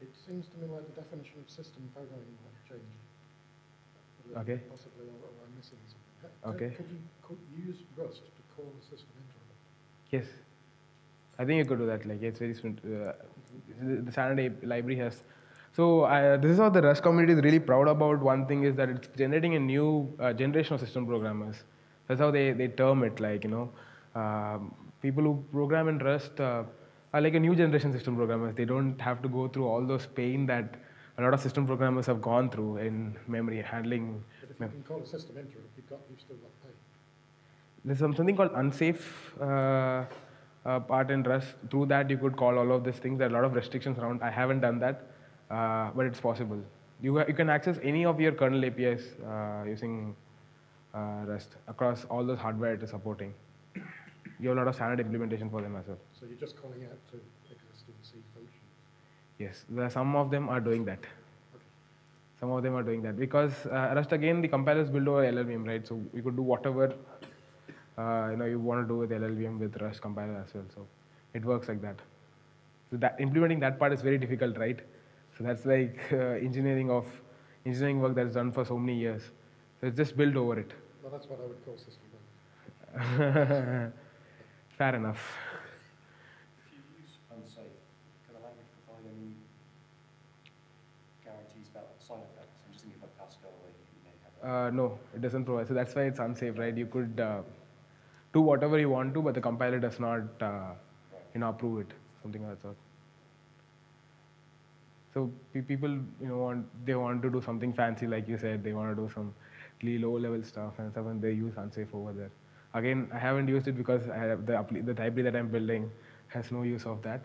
it seems to me like the definition of system programming might have changed. Okay. Possibly, or, I'm missing something. Could- Okay. Could you could use Rust to call the system interrupt? Yes. I think you could do that. Like it's very uh, the the standard library has. So uh, this is how the Rust community is really proud about. One thing is that it's generating a new uh, generation of system programmers. That's how they, they term it. Like you know, um, people who program in Rust uh, are like a new generation system programmers. They don't have to go through all those pain that a lot of system programmers have gone through in memory handling. But if mem- you can call a system interrupt, you've got, you've still got pain. there's some, something called unsafe uh, uh, part in Rust. Through that, you could call all of these things. There are a lot of restrictions around. I haven't done that, uh, but it's possible. You, you can access any of your kernel APIs uh, using uh, Rust across all those hardware it is supporting. You have a lot of standard implementation for them as well. So you're just calling out to existing C functions. Yes, some of them are doing that. Some of them are doing that because uh, Rust again the compiler is built over LLVM, right? So you could do whatever uh, you know you want to do with LLVM with Rust compiler as well. So it works like that. So that implementing that part is very difficult, right? So that's like uh, engineering of engineering work that's done for so many years. So it's just built over it. Well, that's what I would call system. Fair enough. If you use unsafe, can the language provide any guarantees about side effects? I'm just thinking about Pascal, where you may have. Uh, no, it doesn't provide. So that's why it's unsafe, right? You could uh, do whatever you want to, but the compiler does not, uh, you know, approve it. Something like that. sort. So people, you know, want they want to do something fancy, like you said. They want to do some really low-level stuff and stuff, and they use unsafe over there. Again, I haven't used it because have the the library that I'm building has no use of that.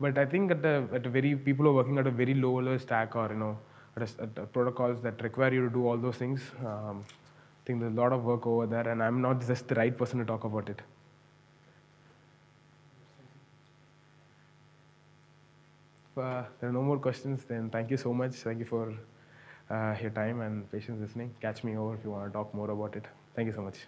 But I think at the at a very people are working at a very low level stack or you know at, a at a protocols that require you to do all those things. Um, I think there's a lot of work over there, and I'm not just the right person to talk about it. Uh, there are no more questions, then thank you so much. Thank you for uh, your time and patience listening. Catch me over if you want to talk more about it. Thank you so much.